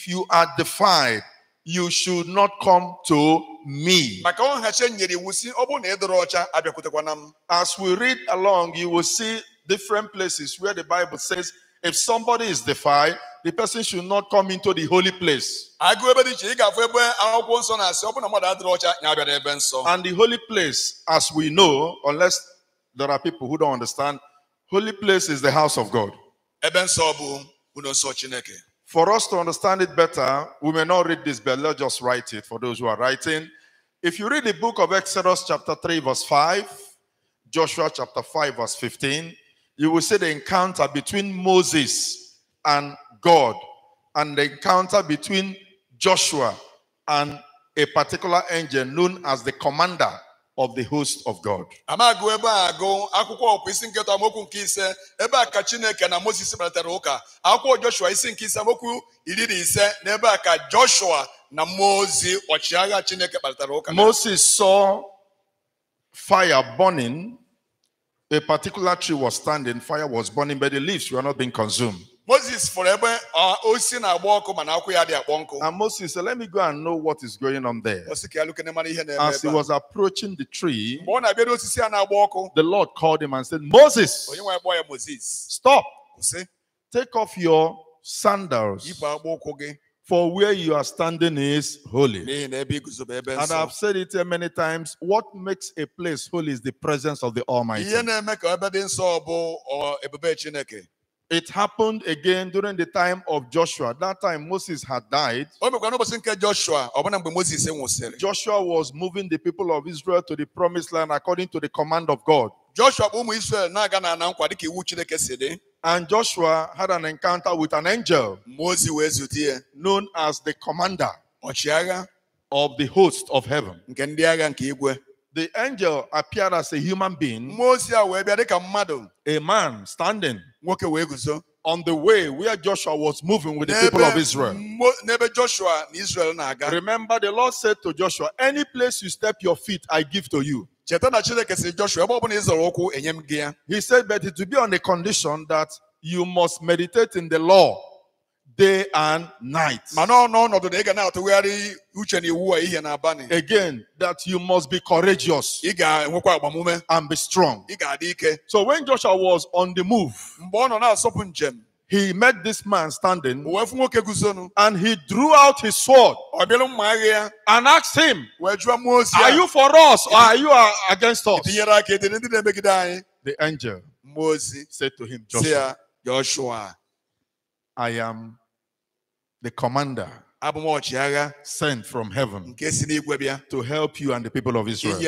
if you are defiled, you should not come to me. maka ọhachi nyere iwu si ọ bụrụ na ị dịrị ọcha abịakwutekwana m As we read along, you will see different places where the Bible says if somebody is defiled, the person should not come into the holy place. agụ ebe dị iche ị ga-afụ ebe akwụkwọ nsọ na-asị ọ bụrụ na mmadụ adịrị ọcha ya abịara ebe nsọ And the holy place, as we know, unless there are people who don't understand, holy place is the house of God. For us to understand it better, we may not read this, but let's just write it for those who are writing. If you read the book of Exodus, chapter 3, verse 5, Joshua chapter 5, verse 15, you will see the encounter between Moses and God, and the encounter between Joshua and a particular angel known as the commander of the host of God. ama agụ ebe a agụ akwụkwọ ọpụ isi nketa amaokwu nke ise ebe a ka chineke na moses kparịtara ụka akwụkwọ joshua isi nke ise amaokwu iri na ise na ebe a ka joshua na mmụọ ozi ọchịagha chineke kparịtara ụka Moses saw fire burning. A particular tree was standing, fire was burning, but the leaves were not being consumed. Moses fụrụ ebe uh, ọ, osisi na-agba ọkụ mana akwụ ya dị akpọ nkụ. And Moses said, Let me go and know what is going on there. ọ sị ka ya lukene mara ihe na-eme As he was approaching the tree, mgbe ọ na-abịa n'osisi a na-agba ọkụ the Lord called him and said, Moses, onye nwe kpọọ ya moses. stop, kwụsị take off your sandals, yipụ agba ụkwụ gị. for where you are standing is holy. n'ihi na ebe iguzobe ebe And I've said it here many times what makes a place holy is the presence of the Almighty. Ihe na-eme ka ebe dị nsọ bụ ọ, ebube chineke It happened again during the time of Joshua. That time Moses had died. o mekwa n'ụbọchị nke joshua ọbụna mgbe moses nwụsịrị Joshua was moving the people of Israel to the promised land according to the command of God. joshua israel na-aga na ana nkwa dịka iwu chineke si dị And Joshua had an encounter with an angel mmụọ ozi wee zute ya known as the commander of the host of heaven. Nke ndị agha nke igwe The angel appeared as a human being, a wee bịa a man standing nwoke wee guzo on the way where Joshua was moving with the people of Israel. Joshua israel Remember, the Lord said to Joshua, Any place you step your feet, I give to you. cheta na chineke si joshua ebe ọbụla ị zọrọ ụkwụ enye m gị ya He said, But it will be on the condition that you must meditate in the law day and night. mana ọ n'ọnọdụ na ị ga na-atụgharị uche na iwu a ihe n'abalị. Again, that you must be courageous ị ga-enwekwa agbamume. and be strong. ị ga-adị ike. So when Joshua was on the move, mgbe ọ nọ na-asọpụ njem he met this man standing o wee fụ nwoke guzonu. and he drew out his sword ọ bịara mma agha ya. and asked him, wee jụọ mmụọ ozi Are you for us or are you against us? tinyere aka edere ndị na-emegide anyị. The angel said to him, Joshua, joshua I am the commander sent from heaven nke si n'igwe bịa to help you and the people of Israel.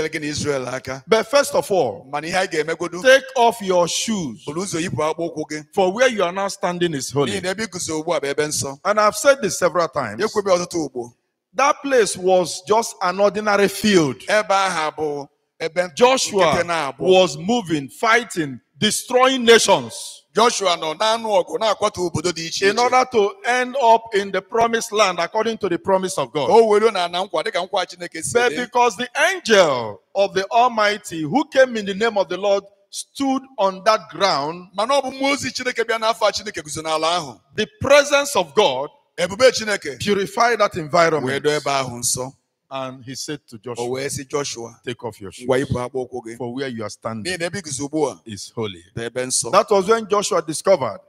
But first of all, mana ihe anyị ga-emegodu take off your shoes, bụrụ ụzọ yipụ akpụ ụkwụ gị for where you are now standing is holy. na ebe iguzo ugbu a bụ ebe nsọ And I've said this several times. ekwebe ọtụtụ ugbo That place was just an ordinary field. ebe ahụ bụ ebe Joshua was moving, fighting, destroying nations joshua nọ na-anụ ọgụ na-akwatu obodo dị iche in order to end up in the promised land according to the promise of God. o were na ana nkwa dịka nkwa chineke si But because the angel of the Almighty who came in the name of the Lord stood on that ground, mana ọ bụ mmụọ ozi chineke bịa n'afọ a chineke guzo n'ala ahụ the presence of God ebube chineke purified that wee environment. doo ebe ahụ nsọ And he said to o Joshua, wee sị joshua Take off your shoes, ngwa yipụ akpụ ụkwụ gị. for where you are standing n'ihi na ebe iguzo ugbu a is holy. nsọ. That was when Joshua discovered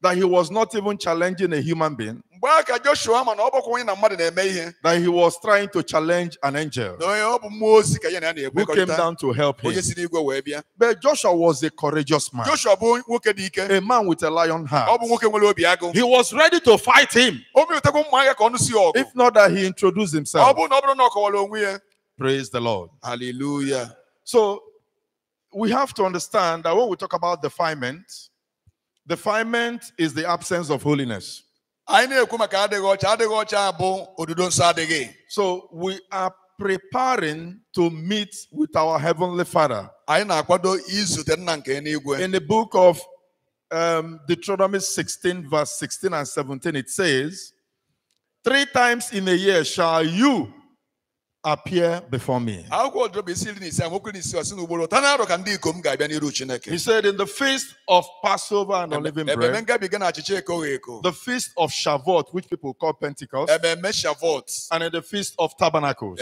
that he was not even challenging a human being, mgbe a ka joshua ma na ọ bụkwa onye na mmadụ na-eme ihe that he was trying to challenge an angel na onye ọ bụ mmụọ ozi ka ya na ya who came down to help him. onye si n'igwe wee bịa But Joshua was a courageous man, joshua bụ nwoke dị ike a man with a lion heart. bụ nwoke nwere obi agụ He was ready to fight him, o mewetakwa mma agha ka ọnụ si ọgụ if not that he introduced himself. bụrụ na ọ bụrụ na ọ kọwara onwe ya Praise the Lord. Hallelujah. So we have to understand that when we talk about defilement, defilement is the absence of holiness. Anyị na-ekwu maka adịghị ọcha adịghị ọcha bụ odudo nsọ adịghị So we are preparing to meet with our Heavenly Father. anyị na-akwado izute nna nke n'igwe In the book of um, Deuteronomy 16, verse 16 and 17, it says, Three times in a year shall you appear before me. akwụkwọ ọdụrọba isi iri na ise amaokwu iri na ise ọsị na ugboro taa na-arọ ka ndị ikom ga-abịa n'iru chineke He said, In the feast of Passover and unleavened bread, ngabiga na achịcha ekoghị eko the feast of Shavuot, which people call Pentecost, and in the feast of tabernacles.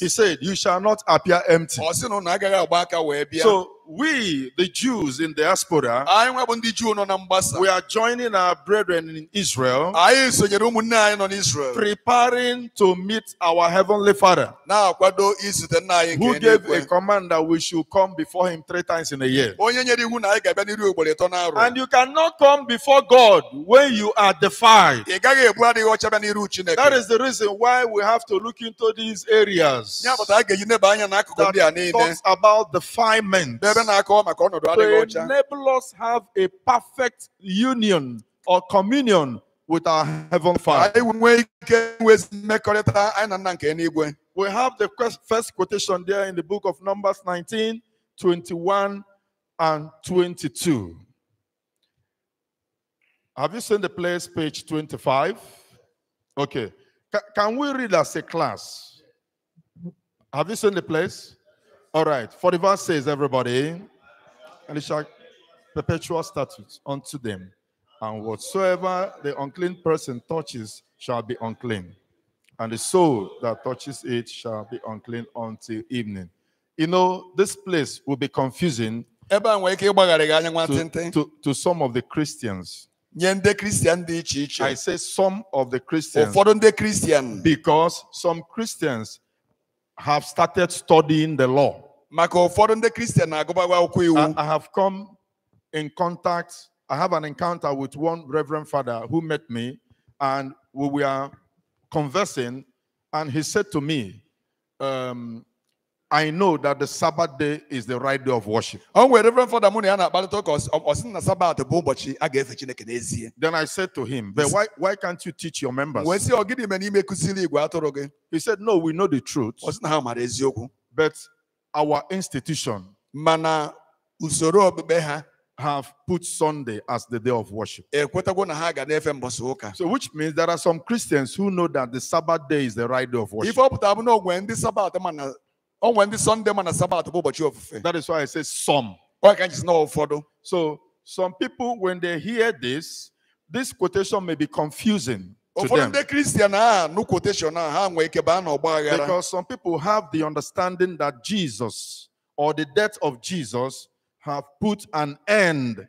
He said, You shall not appear empty. ọ sị na ụnụ agaghị agba aka wee bịa So we, the Jews in diaspora, anyị nwa bụ ndị juu nọ na we are joining our brethren in Israel, anyị sonyere ụmụnne anyị nọ n'Israel preparing to meet our heavenly Father, na-akwado izute nna anyị who gave a command that we should come before Him three times in a year. onye nyere iwu na anyị ga-abịa n'iru ugboro ịtọ na-arụ And you cannot come before God when you are defied. ị gaghị ebu adịghị ọcha bịa n'iru Chineke That is the reason why we have to look into these areas ya pụtara a ga-eji neba anya n'akụkụ ndị a that talks about defilement ebe na-akọwa maka ọnọdụ adịghị to enable us have a perfect union or communion with our heavenly Father. anyị nwee ike nwezi mmekọrịta anyị na nna nke eluigwe We have the first quotation there in the book of Numbers 19, 21, and 22. Have you seen the place, page 25? Okay. Ca- can we read as a class? Have you seen the place? All right. For the verse says, everybody, and it shall perpetual statutes unto them, and whatsoever the unclean person touches shall be unclean and the soul that touches it shall be unclean until evening. You know, this place will be confusing ebe a nwere ike ịgbagharị gị anya to, to, to some of the Christians. nye ndị kristian dị iche iche I say some of the Christians ụfọdụ ndị kristian because some Christians have started studying the law. Maka ụfọdụ ndị kristian na-agụbagwa akwụkwọ iwu I, have come in contact, I have an encounter with one Reverend Father who met me, and we were conversing, and he said to me, um, I know that the Sabbath day is the right day of worship. o nwere reverend fada mụ na ya na-akparịta ụka ọ- ọ sị na sabat bụ ụbọchị a ga-efe chineke n'ezie. Then I said to him, But why, why can't you teach your members? wee sị ọ gịnị mere n'ime kụziri igwe atụrụ He said, No, we know the truth, ọ sị na ha mara eziokwu. But our institution mana usoro okpukpe ha have put Sunday as the day of worship. ekwetagwo na ha ga na-efe mbọsị ụka So, which means there are some Christians who know that the Sabbath day is the right day of worship. ife ọ pụtara bụ na onwe ndị sabat mana onwe ndị sọnde mana sabat bụ ụbọchị ofufe That is why I say some. ọ ka njizi na ụfọdụ So some people, when they hear this, this quotation may be confusing to them ndị kristian a nụ quotation a ha nwee ike baa n'ọgba aghara because some people have the understanding that Jesus or the death of Jesus have put an end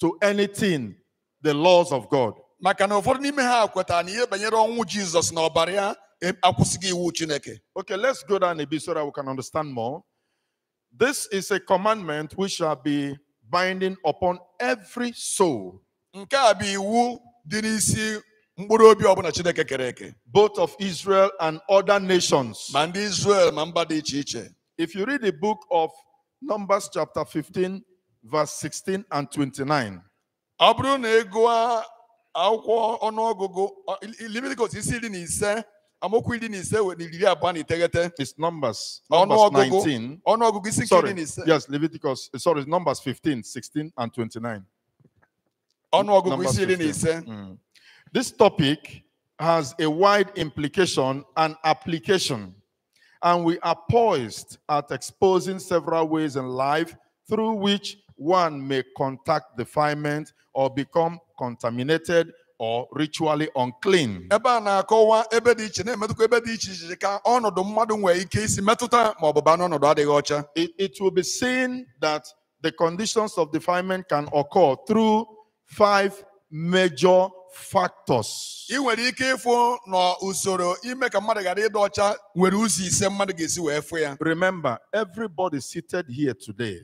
to anything, the laws of God. maka na ụfọdụ n'ime ha kwetara na ihe banyere ọnwụ jizọs na ọbara ya akwụsịghị iwu chineke Okay, let's go down a bit so that we can understand more. This is a commandment which shall be binding upon every soul, nke a bụ iwu dị n'isi mkpụrụ obi ọbụla chineke kere eke both of Israel and other nations. ma ndị israel ma mba dị iche iche If you read the book of Numbers, chapter 15, verse 16 and 29, ọ bụrụ na ị gụọ akwụkwọ ọnụọgụgụ Leviticus isi iri na ise amaokwu iri na ise na iri abụọ na iteghete it's Numbers, Numbers ọnụọgụgụ 19. ọnụọgụgụ isi nke iri na ise yes, Leviticus, sorry, Numbers 15, 16 and 29. ọnụọgụgụ isi iri na 15. ise Mm. This topic has a wide implication and application, and we are poised at exposing several ways in life through which one may contact defilement or become contaminated or ritually unclean. ebe a na-akọwa ebe dị iche na-emetụkwa ebe dị iche iche ka ọnọdụ mmadụ nwere ike isi metụta ma ọ bụ baa n'ọnọdụ adịghị ọcha It, it will be seen that the conditions of defilement can occur through five major factors. ị nwere ike ịfụ na usoro ime ka mmadụ ghara ịdị ọcha nwere ụzọ ise mmadụ ga-esi wee fụ ya Remember, everybody seated here today,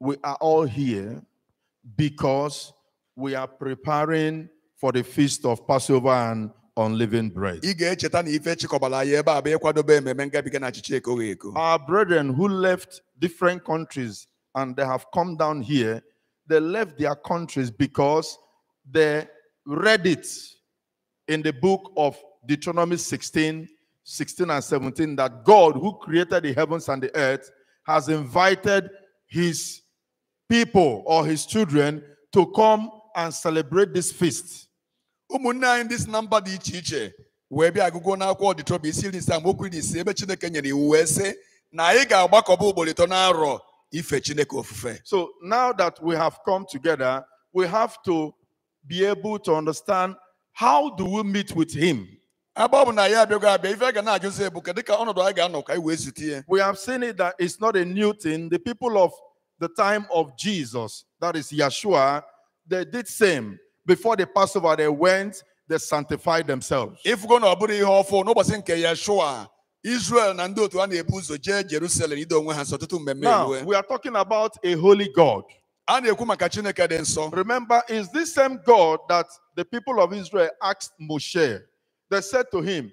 we are all here because we are preparing for the feast of Passover and unleavened bread. ị ga-echeta na ife chịkọbara ya ebe a bụ ịkwadobe ememe ngabiga na achịcha ekoghị eko Our brethren who left different countries and they have come down here, they left their countries because they read it in the book of Deuteronomy 16, 16 and 17 that God, who created the heavens and the earth, has invited his people or his children to come and celebrate this feast. dị na ife So now that we have come together, we have to be able to understand how do we meet with him. ebe ọ bụ na ya abịago abịa ife a ga na-ajụzi bụ kedu ka ọnọdụ anyị ga-anọ ka anyị wee zute ya We have seen it that it's not a new thing. The people of the time of Jesus, that is Yeshua, they did same. Before the Passover, they went, they sanctified themselves. ịfụgo na ọ bụrụ ihe ọfụ n'ụbọchị nke Yeshua Israel na ndị otu a na-ebu ụzọ jee Jerusalem ide onwe ha nsọ tutu mmemme Now, we are talking about a holy God. A na-ekwu maka Chineke dị nsọ Remember, is this same God that the people of Israel asked Moshe? They said to him,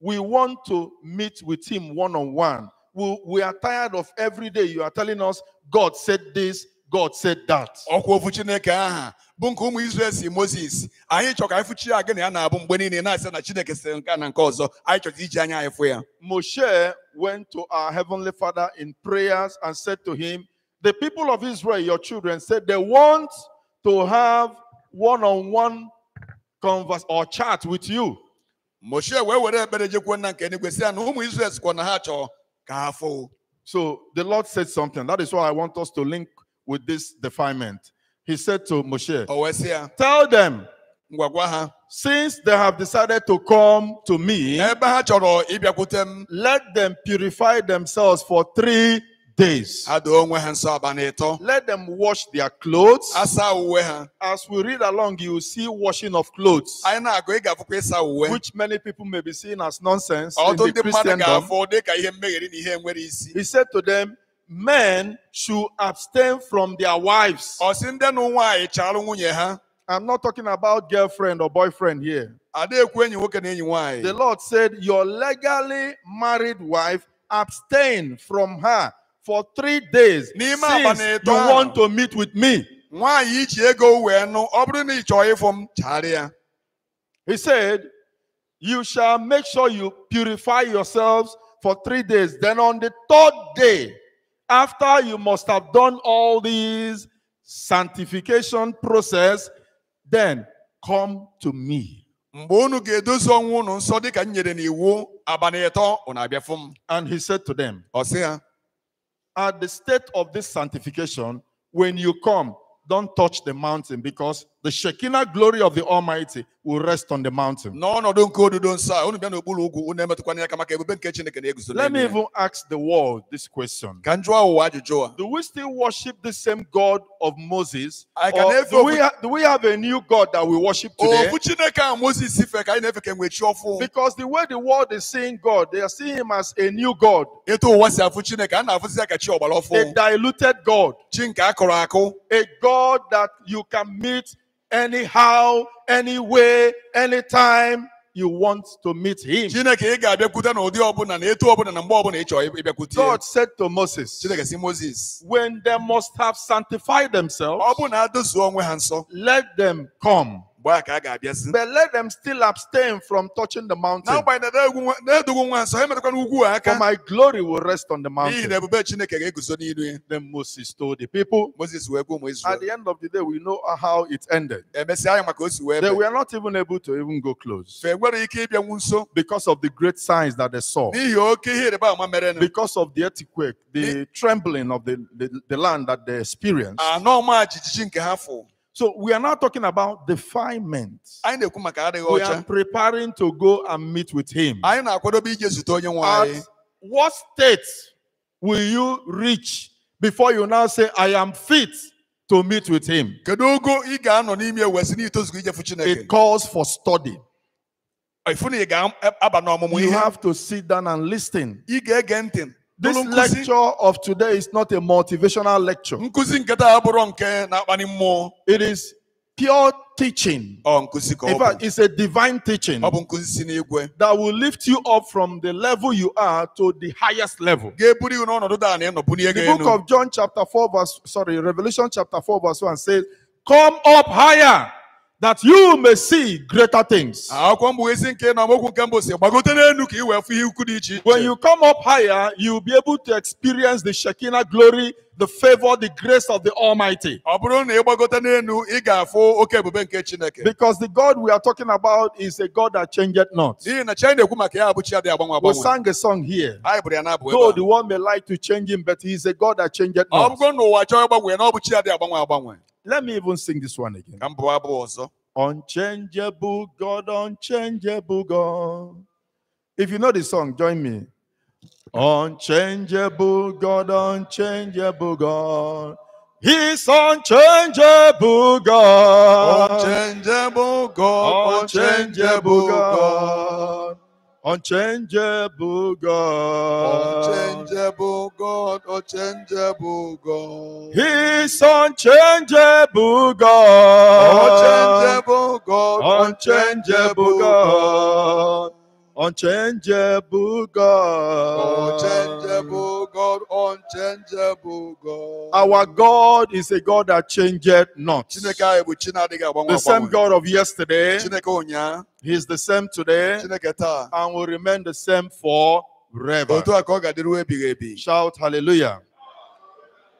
We want to meet with him one on one. We we are tired of every day you are telling us, God said this, God said that. ọkwa ofu Chineke aha bụ nke ụmụ Israel si Moses anyị chọ ka anyị fụchi ya gị na ya na-abụ mgbe niile na-asị na Chineke sị nke a na nke ọzọ anyị chọrọ iji anya anyị fụ ya Moshe went to our heavenly father in prayers and said to him, The people of Israel, your children, said they want to have one on one converse or chat with you. Moshe wee were ekpere jekwuo nna nke eluigwe sị ya na ụmụ Israel sikwa na ha chọọ ka ha fụ So the Lord said something. That is why I want us to link with this defilement. He said to Moshe, oh, o wee sị ya. Tell them, ngwa gwa ha. since they have decided to come to me, ebe ha chọrọ ịbịakwute m. let them purify themselves for three days. ha doo onwe ha nsọ abalị ịtọ Let them wash their clothes. asa uwe ha As we read along, you will see washing of clothes, anyị na-agụ ị ga-afụkwa ịsa uwe which many people may be seeing as nonsense in the Christendom. ga-afụ dị ka ihe mmegheri na ihe nwere isi He said to them, Men should abstain from their wives. ọ sị ndị nụ nwaanyị chaalụ nwunye ha I'm not talking about girlfriend or boyfriend here. ada ekwu enyi nwoke na enyi nwaanyị The Lord said, Your legally married wife abstain from her for three days since you want to meet with me. nwaanyị iji ego wee nụ ọ bụrụ na ị chọọ ịfụ He said, You shall make sure you purify yourselves for three days. Then on the third day, after you must have done all these sanctification process, then come to me. mgbe unu ga-edozi onwe unu nsọ dịka m nyere n'iwu abalị ịtọ unu abịa fụ m And he said to them, ọ sị ha At the state of this sanctification, when you come, don't touch the mountain because the Shekinah glory of the Almighty will rest on the mountain. n'ọnọdụ nke odudo nsọ a unu bịa n'okpuru ugwu unu emetụkwana aka maka ebube nke Chineke na-eguzo Let me even ask the world this question. ka m jụọ ụwa ajụjụ a Do we still worship the same God of Moses? I can Or do, we do we have a new God that we worship today? ofu Chineke a Moses fe ka anyị na-efe ka enwe Because the way the world is seeing God, they are seeing him as a new God, etu ụwa si afụ Chineke a na-afụzi ya ka chi ọgbara a diluted God, chi nke a kụrụ akụ a God that you can meet anyhow, anyway, anytime you want to meet him. Chineke ị ga-abịakwute n'ụdị ọbụla na etu ọbụla na mgbe ọbụla ị chọrọ ịbịakwute. God said to Moses, Chineke si Moses when they must have sanctified themselves, ọ bụ na adozuo onwe ha nsọ let them come. Mgbe a ka a ga-abịazi But let them still abstain from touching the mountain. n'agbanyeghị na egwu- na-edugwu nwa nsọ ha emetakwana ugwu a For my glory will rest on the mountain. na ebube Chineke ga-eguzo n'ilu ya Then Moses told the people. Moses wee gwa ụmụ At the end of the day, we know how it ended. emesịa ya maka o si wee They were not even able to even go close fe nwere ike ịbịanwu nso because of the great signs that they saw, n'ihi oke ihe ịrịba ama mere because of the earthquake, the trembling of the, the, the land that they experienced. So we are now talking about defilement. anyị na-ekwu maka adịghị We are preparing to go and meet with Him. anyị na-akwadobe ije zute onye nwe anyị At what state will you reach before you now say, I am fit to meet with Him? kedu ogo ị ga-anọ n'ime wee sị na itozugo ijefu Chineke It calls for study. ifu na ị ga-aba n'ọmụmụ You have to sit down and listen. This lecture of today is not a motivational lecture, nkụzi nketa abụrụ nke na-akpali mmụọ. It is pure teaching. Oh, ọ nkụzi ka ọ In fact, it's a divine teaching ọ bụ nkụzi si n'igwe. that will lift you up from the level you are to the highest level. ga-eburu ihu n'ọnọdụ daa na ịnọbụ n'ihe The book of John, chapter 4, verse sorry, Revelation chapter 4, verse 1 says, Come up higher that you may see greater things. When you come up higher, you'll be able to experience the Shekinah glory, the favor, the grace of the Almighty. Because the God we are talking about is a God that changeth not. We sang a song here. Though the world may like to change him, but he is a God that changeth not. Bụgo na ụwa chọọ ịgbanwe na ọ bụ chi adịghị agbanwe agbanwe Let me even sing this one again. ka m bụọ abụ Unchangeable God, unchangeable God. If you know the song, join me. Unchangeable God, unchangeable God. He's unchangeable God. unchangeable God Unchangeable God. Unchangeable God. unchangeable God unchangeable God He's unchangeable God. unchangeable God Unchangeable God. Unchangeable God. unchangeable God unchangeable God Our God is a God that changeth not. Chineke anyị bụ chi na-adịghị agbanwe The same God of yesterday, He's the same today, and will remain the same forever. otu a ka ọ ga-adịru ebighị ebi Shout hallelujah.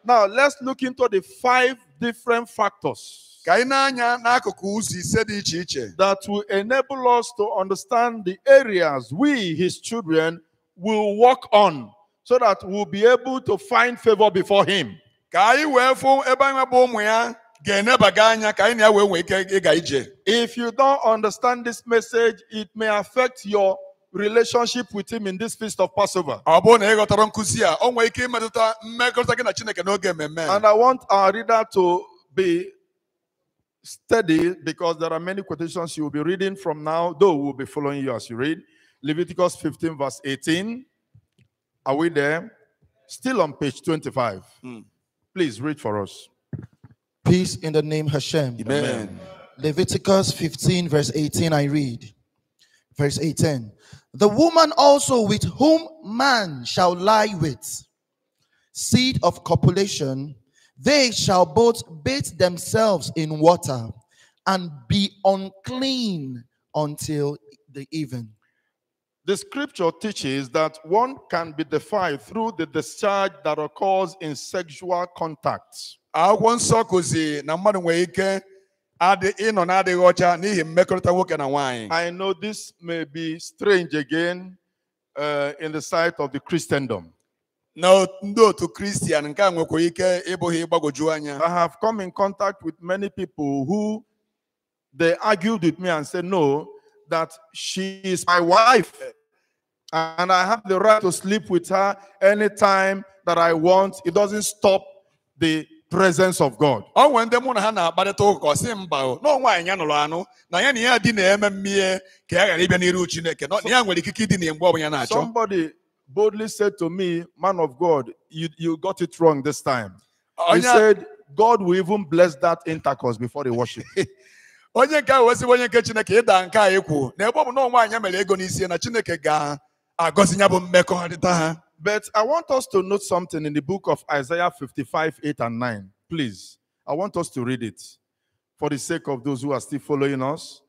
Now let's look into the five different factors ka anyị na-anya n'akụkụ ụzọ ise dị iche iche that will enable us to understand the areas we, His children, will work on so that we'll be able to find favor before Him. ka anyị wee fụ ebe anyị bụ ụmụ ya ga-enebaga anya ka anyị na ya wee nwee ike ịga ije If you don't understand this message, it may affect your relationship with Him in this feast of Passover. ọ bụrụ na ị ghọtara nkụzi a ọ nwere ike imetụta mmekọrịta gị na Chineke n'oge mmemme. And I want our reader to be steady because there are many quotations you will be reading from now, though we'll be following you as you read. Leviticus 15, verse 18. Are we there? Still on page 25. Mm. Please read for us. Peace in the name Hashem. Amen. Leviticus 15, verse 18, I read. Verse 18. The woman also with whom man shall lie with, seed of copulation, they shall both bathe themselves in water and be unclean until the even. The scripture teaches that one can be defiled through the discharge that occurs in sexual contact. akwụkwọ nsọ kụzi na mmadụ nwere ike ịnọ na-adịghị ọcha n'ihi mmekọrịta nwoke na nwaanyị I know this may be strange again uh, in the sight of the Christendom. Na ndị otu kristian nke a nwekwara ike ịbụghị ịgbagwoju anya I have come in contact with many people who they argued with me and said, No, that she is my wife. And I have the right to sleep with her anytime that I want. It doesn't stop the presence of God. ọ nwere ndị mụ na ha na-akparịta ụka ọ mba o, na ọ nwaanyị ya nụrụ anụ na ya na ya dị na-eme mmehie ka ya ghara ịbịa n'iru chineke na ya nwere ikike ịdị na mgbe ọbụla na-achọ Somebody boldly said to me, Man of God, you, you got it wrong this time. He said, God will even bless that intercourse before they worship. onye nke ahụ onye nke chineke ịda nke a ekwu na ebe ọ bụ na ọ nwaanyị mere ego n'isi na chineke ga-agọzi ya bụ mmekọrịta ha But I want us to note something in the book of Isaiah 55, 8 and 9. Please, I want us to read it for the sake of those who are still following us.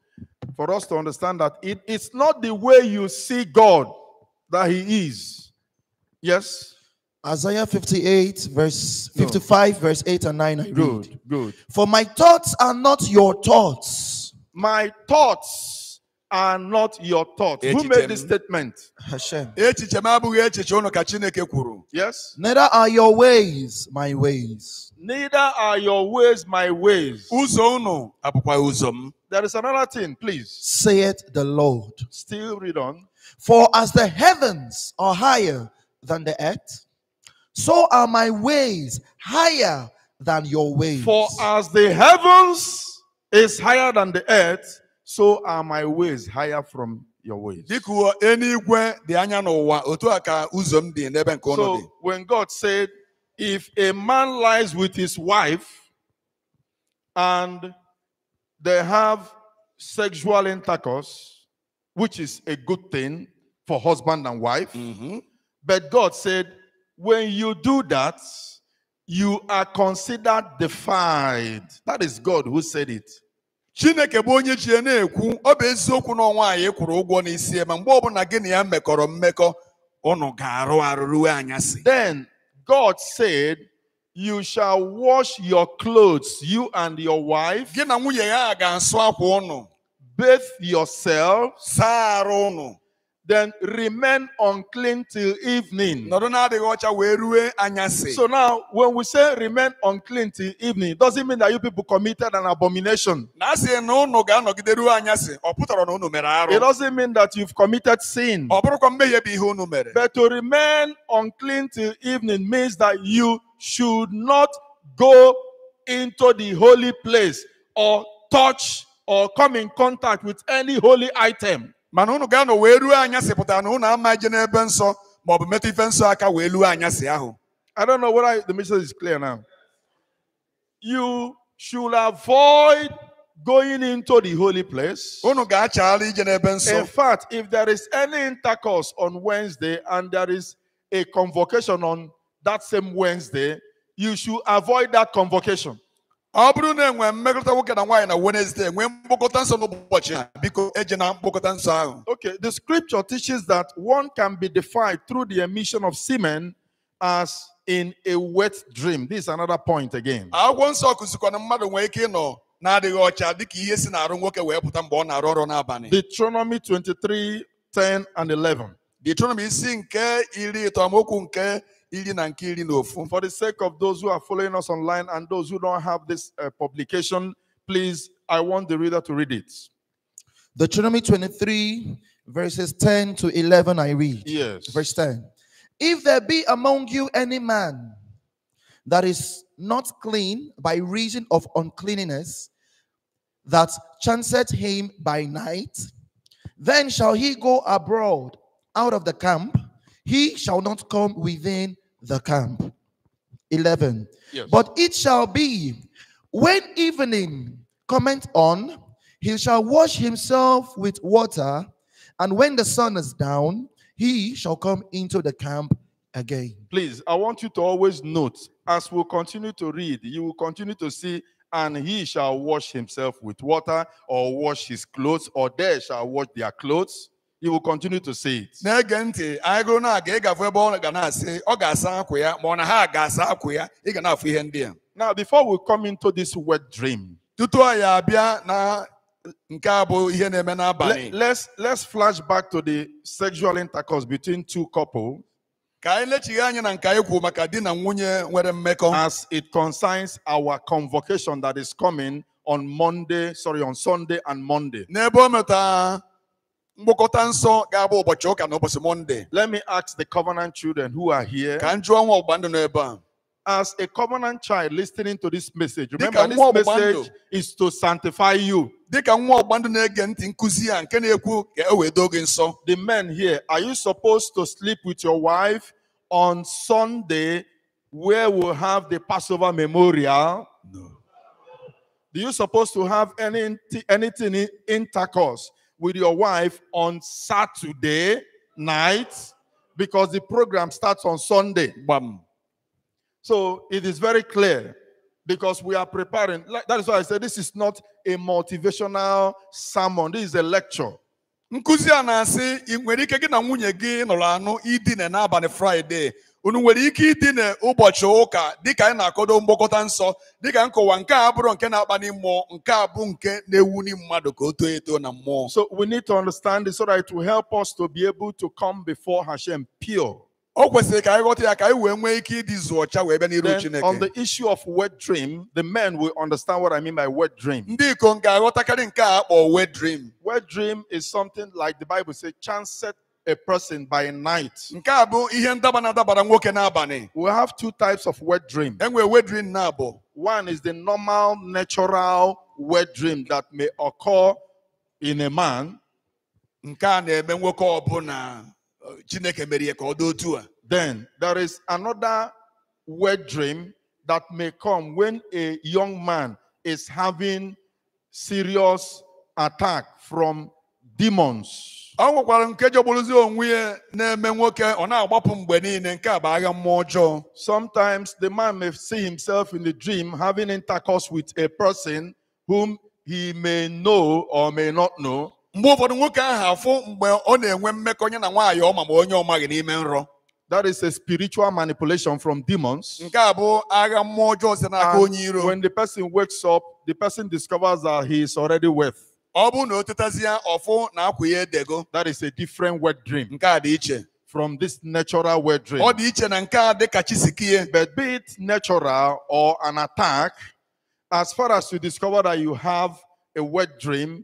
For us to understand that it, it's not the way you see God that He is. Yes? Isaiah 58, verse No. 55, verse 8 and 9, I read. Good, good. For my thoughts are not your thoughts, My thoughts are not your thoughts. Who made this statement? Hashem. echiche m abụghị echiche ụnụ ka chineke kwuru Yes? Neither are your ways my ways. Neither are your ways my ways. ụzọ ụnụ abụkwa ụzọ m There is another thing, please. saith the Lord. Still read on. For as the heavens are higher than the earth, so are my ways higher than your ways. For as the heavens is higher than the earth, so are my ways higher from your ways. dịka eluigwe dị anya n'ụwa otu a ka ụzọ m dị n'ebe nke ụnụ dị So when God said, if a man lies with his wife and they have sexual intercourse, which is a good thing for husband and wife, Mhm. but God said, when you do that, you are considered defied. That is God who said it. chineke bụ onye ji na-ekwu ọ bụ eziokwu na nwaanyị kwụrụ ụgwọ n'isi ma mgbe ọbụla gị na ya mekọrọ mmekọ ụnụ ga-arụ arụ ruo anyasị Then God said, You shall wash your clothes, you and your wife, gị na nwunye ya ga-asụ akwa ụnụ bathe yourselves, then remain unclean till evening. nọdụ na-adịghị ọcha wee rue anyasị So now, when we say remain unclean till evening, it doesn't mean that you people committed an abomination. na asị na ụnụ ga-anọgide ruo anyasị ọ pụtara na ụnụ mere It doesn't mean that you've committed sin. ọ bụrụkwa mmehie bụ ihe ụnụ mere But to remain unclean till evening means that you should not go into the holy place or touch or come in contact with any holy item. mana ụnụ ga-anọ wee ruo anyasị pụtara na ụnụ ama je n'ebe nsọ ma ọ bụ metụ ife nsọ aka wee luo anyasị ahụ I don't know whether the message is clear now. You should avoid going into the holy place. ụnụ ga-achagharị ije n'ebe In fact, if there is any intercourse on Wednesday and there is a convocation on that same Wednesday, you should avoid that convocation. Ọ bụrụ na enwe mmekọrịta nwoke na nwaanyị na Wednesday nwee mkpokọta nsọ n'ụbọchị a biko eje na mkpokọta nsọ ahụ Okay, the scripture teaches that one can be defied through the emission of semen as in a wet dream. This is another point again. akwụkwọ nsọ kụzikwa na mmadụ nwee ike ịnọ na-adịghị ọcha dịka ihe si na-arụ nwoke wee pụta mgbe ọ na-arụ ọrụ n'abalị Deuteronomy 23 10 and 11. Deuteronomy isi nke iri ịtọ amaokwu nke iri and Killing ofu For the sake of those who are following us online and those who don't have this uh, publication, please, I want the reader to read it. Deuteronomy 23, verses 10 to 11, I read. Yes. Verse 10. If there be among you any man that is not clean by reason of uncleanness, that chanceth him by night, then shall he go abroad out of the camp. He shall not come within the camp. 11. Yes. But it shall be when evening cometh on, he shall wash himself with water, and when the sun is down, he shall come into the camp again. Please, I want you to always note as we continue to read, you will continue to see, and he shall wash himself with water, or wash his clothes, or they shall wash their clothes. You will continue to see it. na-ege ntị anyị gụrụ na-aga ịgafe ebe ọ ga na-asị ọ ga-asa akwa ya ma ọ na ha ga-asa akwa ya ị ga na-afụ ihe ndị a Now, before we come into this wet dream, tutu anyị abịa na nke a bụ ihe na-eme n'abalị let, let's let's flash back to the sexual intercourse between two couples ka anyị lechighi anya na nke anyị kwuru maka di na nwunye nwere mmekọ as it concerns our convocation that is coming on Monday, sorry, on Sunday and Monday. n'ebe o metara nsọ ga-abụ ụbọchị ụka na ụbọchị Let me ask the covenant children who are here. ka m jụọ nwa ọgbụgba ndụ n'ebe a As a covenant child listening to this message, remember this message is to sanctify you. dịka nwa ọgbụgba ndụ na-ege ntị nkụzi a nke na-ekwu ka e wee doo gị nsọ The men here, are you supposed to sleep with your wife on Sunday where we'll have the Passover memorial? Do you supposed to have any anything in intercourse with your wife on Saturday night because the program starts on Sunday? gbam So it is very clear because we are preparing. That is why I said this is not a motivational sermon. This is a lecture. nkụzi a na-asị ị nwere ike gị na nwunye gị nọrọ anụ idine n'abalị fraịde unu nwere ike idine ụbọchị ụka dịka anyị na-akọdo mgbakọta nsọ dịka nkọwa nke a bụrụ nke na-akpali mmụọ nke a bụ nke na-ewuni mmadụ ka o too eto na mmụọ So we need to understand this so that it will help us to be able to come before Hashem pure. o kwesịrị ka anyị ghọta ya ka anyị wee nwee ike ịdị zu ọcha wee bịa n'iru Then on the issue of wet dream, the men will understand what I mean by wet dream. ndị ikom ga-aghọtakarị nke a akpọ wet dream Wet dream is something like the Bible says, chanced a person by night. nke a bụ ihe ndaba na-adabara nwoke n'abalị We have two types of wet dream. enwere wet dream na abụọ One is the normal, natural wet dream that may occur in a man. nke a na-eme nwoke ọbụla chineke mere ya ka ọ dị otu a Then there is another wet dream that may come when a young man is having serious attack from demons. Ọ nwekwara nke jọgbụrụzi onwe ya na-eme nwoke ọ na-agbapụ mgbe niile nke a bụ agha mmụọ ọjọọ Sometimes the man may see himself in the dream having intercourse with a person whom he may know or may not know mgbe ụfọdụ nwoke ahụ afụ mgbe ọ na-enwe mmekọ onye na nwaanyị ọma ma onye ọ maghị n'ime nrọ that is a spiritual manipulation from demons. And when the person wakes up, the person discovers that he is already worth. Ọ bụrụ na o tetazie ọfụ na akwa That is a different wet dream. Nke a dị iche. From this natural wet dream. ọ dị iche na nke a dị But be it natural or an attack, as far as you discover that you have a wet dream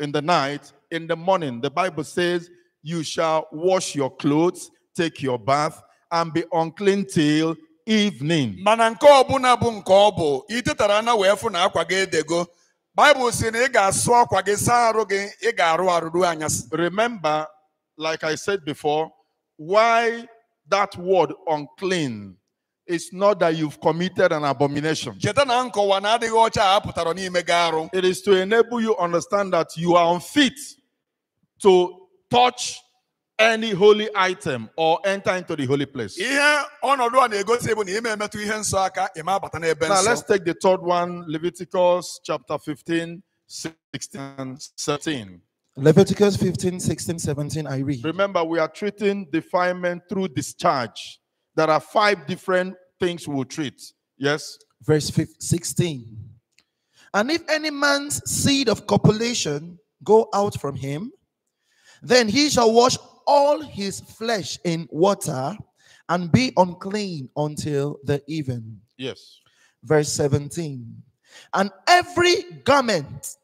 in the night, in the morning, the Bible says, you shall wash your clothes, take your bath, and be unclean till evening. Mana nke ọbụla bụ nke ọ bụ itetara na wee fụ na akwa gị edego baịbụl si na ị ga-asụ akwa gị saa arụ gị ị ga-arụ arụ ruo anyasị Remember, like I said before, why that word unclean? Is not that you've committed an abomination. cheta na nkọwa na adịghị ọcha a pụtara n'ime gị arụ. It is to enable you understand that you are unfit to touch any holy item or enter into the holy place. ihe ọnọdụ a na-egosi bụ na ime emetụ ihe nsọ aka ịma abata n'ebe Now let's take the third one, Leviticus chapter 15, 16, and 17. Leviticus 15, 16, 17. I read. Remember, we are treating defilement through discharge. There are five different things we'll treat. Yes? verse 15, 16. And if any man's seed of copulation go out from him, then he shall wash all his flesh in water and be unclean until the even. Yes. Verse 17. And every garment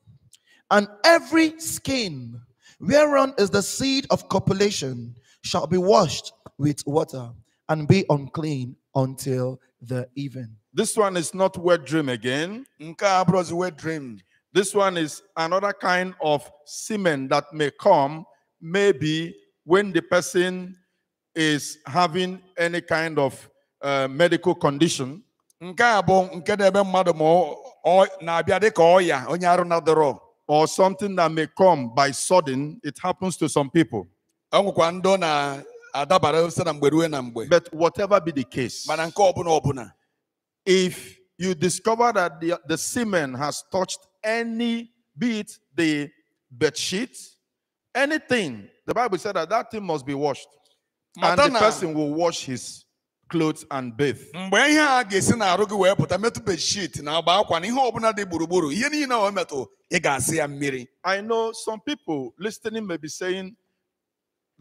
and every skin whereon is the seed of copulation shall be washed with water and be unclean until the even. This one is not wet dream again. nke a bụrụzi wet dream This one is another kind of semen that may come, maybe when the person is having any kind of uh, medical condition, nke a bụ nke na-ebe mmadụ ma ọ- ọ na-abịa dịka ọya onye arụ na-adọrọ or something that may come by sudden. It happens to some people. ọ nwekwa ndị ọ na-adabara site na mgbe ruo na mgbe But whatever be the case, mana nke ọbụla ọbụla if you discover that the, the semen has touched any, be it the bed sheet, anything, the Bible said that that thing must be washed. And the person will wash his clothes and bathe. mgbe ihe a ga-esi n'arụ gị wee pụta metụ bedsheet na agba akwa na ihe ọbụla dị gburugburu ihe niile o metụ ị ga-asị ya mmiri I know some people listening may be saying,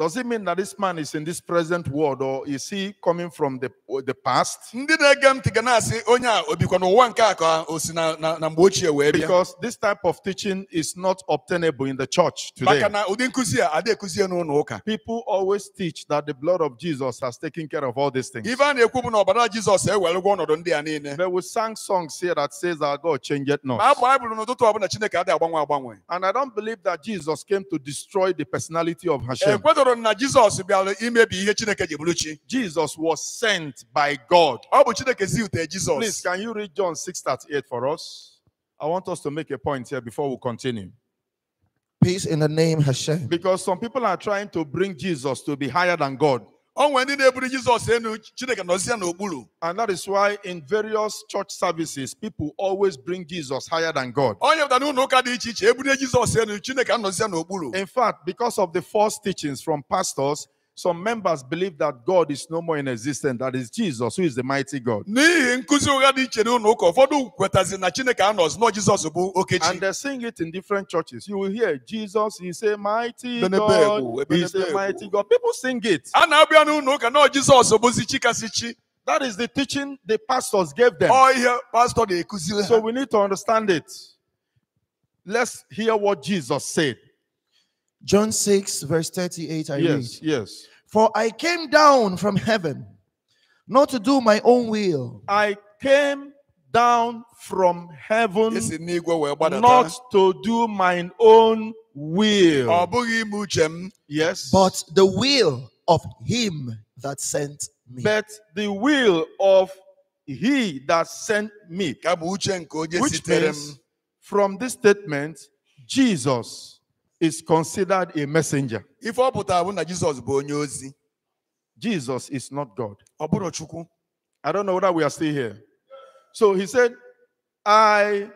Does it mean that this man is in this present world or is he coming from the, the past? Because this type of teaching is not obtainable in the church today. maka na ụdị nkụzi a adị ekuzie n'ụlọ ụka People always teach that the blood of Jesus has taken care of all these things. ife a na-ekwu bụ na ọbara jizọs ewelụgwọ ọnọdụ ndị a niile But we sang songs here that says our God changeth ma not. baịbụl n'ụtụtụ ọbụla chineke adịghị agbanwe agbanwe And I don't believe that Jesus came to destroy the personality of Hashem. Ekwedoro m na jizọs bịara imebi ihe chineke ji bụrụ chi Jesus was sent by God. ọ bụ chineke zi ute Please, can you read John 6:38 for us? I want us to make a point here before we continue. Peace in the name Hashem. Because some people are trying to bring Jesus to be higher than God. O nwere ndị na-eburu jizọs enu chineke nọzi ya n'okpuru And that is why in various church services, people always bring Jesus higher than God. onye pụtara n'ụlọ ụka dị iche iche ebunye jizọs enu chineke anọzi ya n'okpuru In fact, because of the false teachings from pastors, some members believe that God is no more in existence, that is Jesus, who is the mighty God. n'ihi nkụzi ụgha dị iche n'ụlọ ụka ụfọdụ kwetazi na chineke anọzi nọ jizọs bụ okechi And they sing it in different churches. You will hear Jesus is a mighty God. He is a mighty. God. People sing it. a na-abịa n'ụlọ ụka nọ jizọs bụzi chikasị chi That is the teaching the pastors gave them. ọ ihe pastọ So we need to understand it. Let's hear what Jesus said. John 6, verse 38. I read. Yes, yes. For I came down from heaven not to do my own will, I came down from heaven esi n'igwe wee gbadata not to do mine own will. bụghị ime Yes. but the will of him that sent me. but the will of he that sent me. ka bụ uche Which means from this statement, Jesus is considered a messenger. ife ọ pụtara bụ na jizọs bụ onye ozi Jesus is not God. ọ bụrụ chukwu I don't know whether we are still here. So he said, I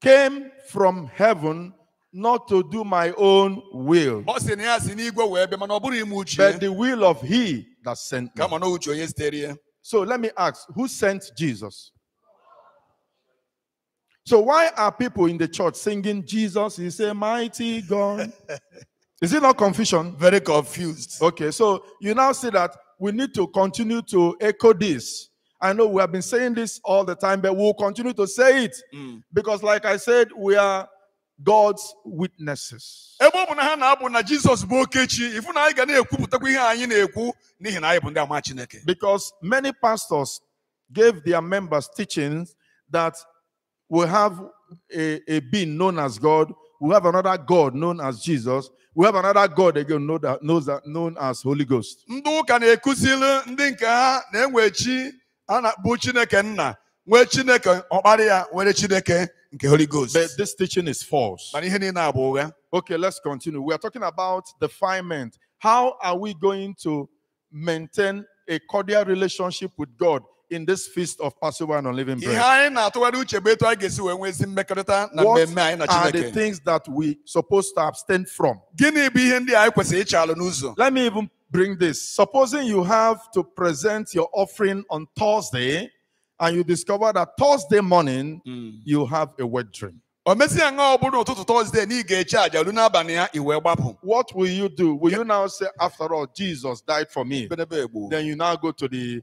came from heaven not to do my own will, ọ sị na ya si n'igwe wee bịa mana ọ bụrụ ime uche but the will of he that sent me. kama na uche onye zitere ya So let me ask, who sent Jesus? So why are people in the church singing Jesus is a mighty God? is it not confusion? very confused Okay, so you now see that we need to continue to echo this. I know we have been saying this all the time, but we'll continue to say it mm. because, like I said, we are God's witnesses. ebe ọ bụ na ha na-abụ na jizọs bụ okechi ifu na anyị ga na-ekwupụtakwa ihe anyị na-ekwu n'ihi na anyị bụ ndị ama chineke Because many pastors gave their members teachings that we have a, a being known as God, we have another God known as Jesus, we have another God again known, that, knows that, known as Holy Ghost. ndị ụka na-ekuzili ndị nke ha na-enwe chi a na-bụ chineke nna nwee chineke ọkpara ya nwere chineke nke holy ghost But this teaching is false. mana ihe niile a bụ ụgha Okay, let's continue. We are talking about defilement. How are we going to maintain a cordial relationship with God in this feast of Passover and unleavened bread? anyị na-atụgharị uche bụ etu anyị ga-esi wee nwee ezi mmekọrịta na What mmemme anyị na are the things that we supposed to abstain from? gịnị bụ ihe ndị anyị kwesịrị ịche alụ n'ụzọ Let me even bring this. Supposing you have to present your offering on Thursday and you discover that Thursday morning hmm. you have a wet dream. o mesi aṅa ọ bụrụ ụtụtụ tọzdee na ị ga-eche aja ru n'abalị ya i wee gbapụ What will you do? Will you now say, after all, Jesus died for me? Then you now go to the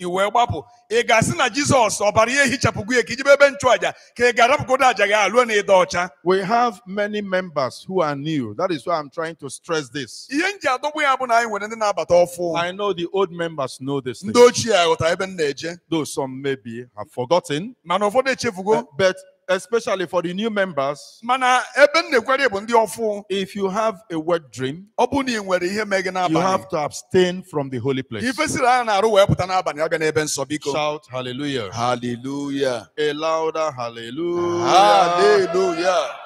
i wee gbapụ ị ga-asị na jizọs ọbara ya ka ijebe ebe nchụaja ka ị ga-arapụgodo aja gị alụọ na ịda ọcha We have many members who are new. That is why I'm trying to stress this. ihe m ji adọgbu ya bụ na anyị nwere ndị na-abata ọfụ I know the old members know this. ndị ochie aghọta ebe m na-eje Though some maybe have forgotten. mana ụfọdụ echefugo but especially for the new members, mana ebe m na-ekwere bụ ndị ọfụ if you have a wet dream, ọ bụ na ị nwere ihe mee gị you have to abstain from the holy place. ife siri anya na-arụ wee pụta n'abalị abịa n'ebe nsọ biko Shout hallelujah. haleluya A louder hallelujah. haleluya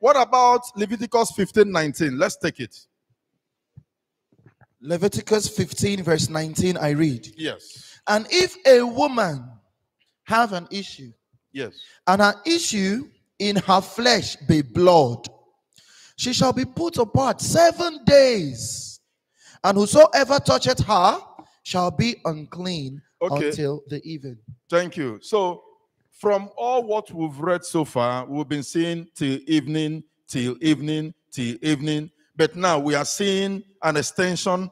What about Leviticus 15 19? Let's take it. Leviticus 15, verse 19, I read. Yes. And if a woman have an issue, Yes. and her issue in her flesh be blood, she shall be put apart seven days, and whosoever toucheth her shall be unclean Okay. until the even. Thank you. So, from all what we've read so far, we've been seeing till evening, till evening, till evening. But now we are seeing an extension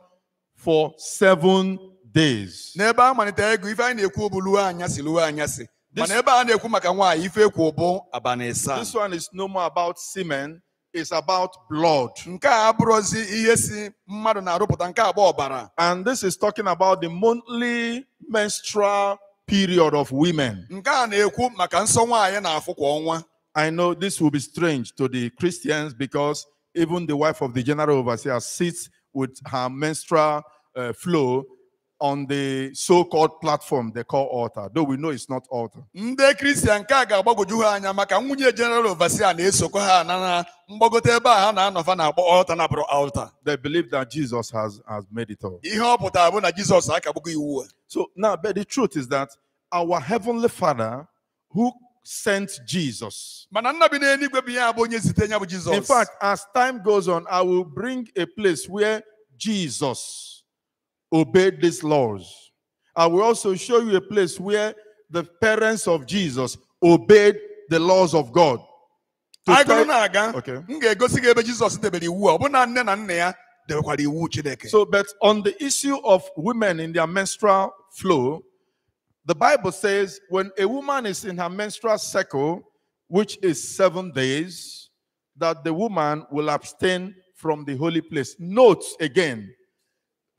for seven days. N'ebe a malitere ego ife anyị na-ekwu bụ luo anyasị luo anyasị This- mana ebe a na-ekwu maka nwaanyị ife ekwu bụ abalị ịsaa This one is no more about semen, it's about blood. nke a abụrụzi ihe si mmadụ na-arụpụta nke a bụ ọbara And this is talking about the monthly menstrual period of women. nke a na-ekwu maka nsọ nwaanyị na-afụ kwa ọnwa I know this will be strange to the Christians because even the wife of the general overseer sits with her menstrual uh, flow on the so-called platform they call altar, though we know it's not altar. ndị kristian nke a ga-agbagwoju ha anya maka nwunye general overseer na-esokwa ha na na mgbagote ebe a ha na-anọfa na-akpọ ọlta na bụrụ alta They believe that Jesus has, has made it all. ihe ọ pụtara bụ na jizọs akagbugo iwu a So now, but the truth is that our heavenly Father who sent Jesus mana nna bi n'eluigwe bụ ihe a bụ onye zite ya bụ jizọs In fact, as time goes on, I will bring a place where Jesus obeyed these laws. I will also show you a place where the parents of Jesus obeyed the laws of God. To anyị tell- gụrụ na-aga Okay. m ga-egosi gị ebe jizọs debere iwu a ọ bụ nne na nna ya debekwara iwu chineke So, but on the issue of women in their menstrual flow, the Bible says when a woman is in her menstrual cycle, which is seven days, that the woman will abstain from the holy place. Note again,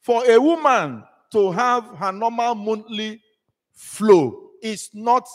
for a woman to have her normal monthly flow is not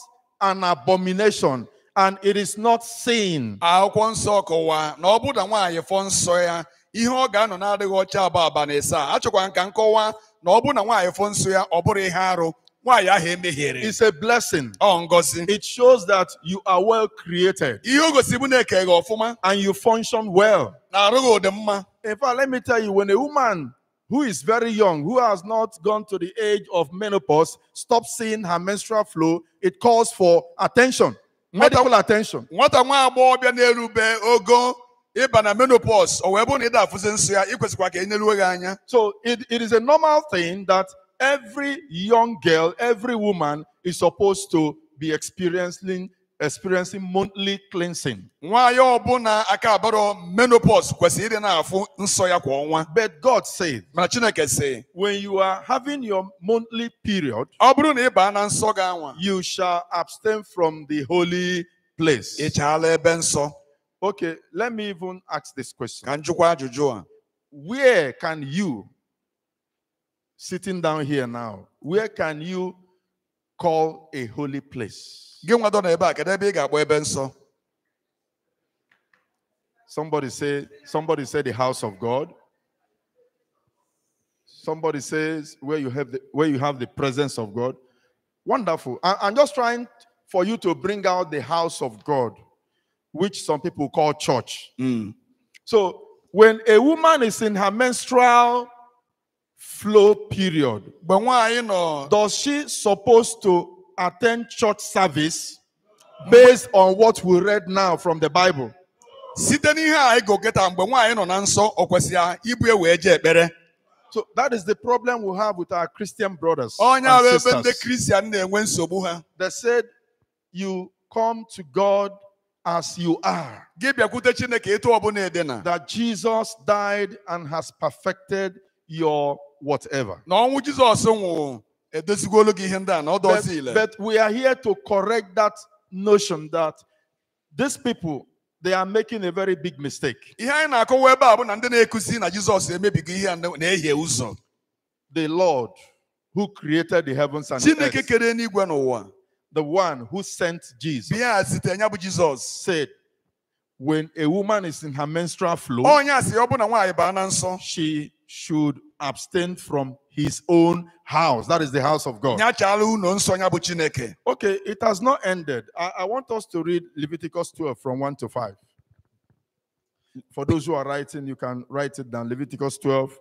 an abomination and it is not sin. akwụkwọ nsọ kọwaa na ọ bụ na nwaanyị fọ nsọ ya ihe ọ ga-anọ na-adịghị ọcha bụ abalị isaa achọkwa nka nkọwa na ọ bụ na nwaanyị fọ nsọ ya ọ bụrụ ihe arụ nwaanyị ahụ emehiere It's a blessing. ọ ngọzi It shows that you are well created ihe o gosi bụ na-eke gị ọfụma and you function well. na arụ gị ụdị mma In fact, let me tell you, when a woman who is very young, who has not gone to the age of menopause, stops seeing her menstrual flow, it calls for attention, medical attention. nwata nwa agbọghọbịa na-erube ogo ịba na menopause. O wee bụrụ na ị da-afụzi nsọ ya ikwesịkwa ka eneruo gị anya. So it, it is a normal thing that every young girl, every woman is supposed to be experiencing experiencing monthly cleansing. nwaanyị ọbụla aka abaro menopause kwesịrị ịdị na-afụ nsọ ya kwa ọnwa But God said, when you are having your monthly period, ọ bụrụ na ị baa na nsọ gị anwa you shall abstain from the holy place. ị chaala ebe nsọ Okay, let me even ask this question. ka m jụkwa Where can you, sitting down here now, where can you call a holy place? Gị nwadọ na ebe a kedu ebe ị ga-akpọ ebe nsọ Somebody say, somebody say the house of God. Somebody says where you have the where you have the presence of God. Wonderful. I, I'm just trying for you to bring out the house of God, which some people call church. Mm. So when a woman is in her menstrual flow period, mgbe nwaanyị nọ does she supposed to attend church service based on what we read now from the Bible? site n'ihe a ego kịta mgbe nwaanyị nọ na nsọ kwesịrị ibu wee jee ekpere So that is the problem we have with our Christian brothers. onye ahụ ebe ndị kristian na-enwe nsogbu ha They said you come to God as you are. gị bịakwute chineke etu ọbụla na That Jesus died and has perfected your whatever. na ọnwụ jizọs nwụrụ edozigolu gị ihe ndị a na ọ But, but we are here to correct that notion that these people they are making a very big mistake. ihe anyị na-akọwa ebe a bụ na ndị na-ekuzi na jizọs emebigo ihe a na-ehie ụzọ The Lord who created the heavens and the earth, kere n'igwe n'ụwa. the one who sent Jesus, bịa zite ya bụ jizọs. said, when a woman is in her menstrual flow, onye a sị ọ bụ na nwaanyị baa na nsọ. she should abstain from his own house. That is the house of God. nyachala ụlọ nsọ ya bụ chineke Okay, it has not ended. I, I want us to read Leviticus 12 from 1 to 5. For those who are writing, you can write it down. Leviticus 12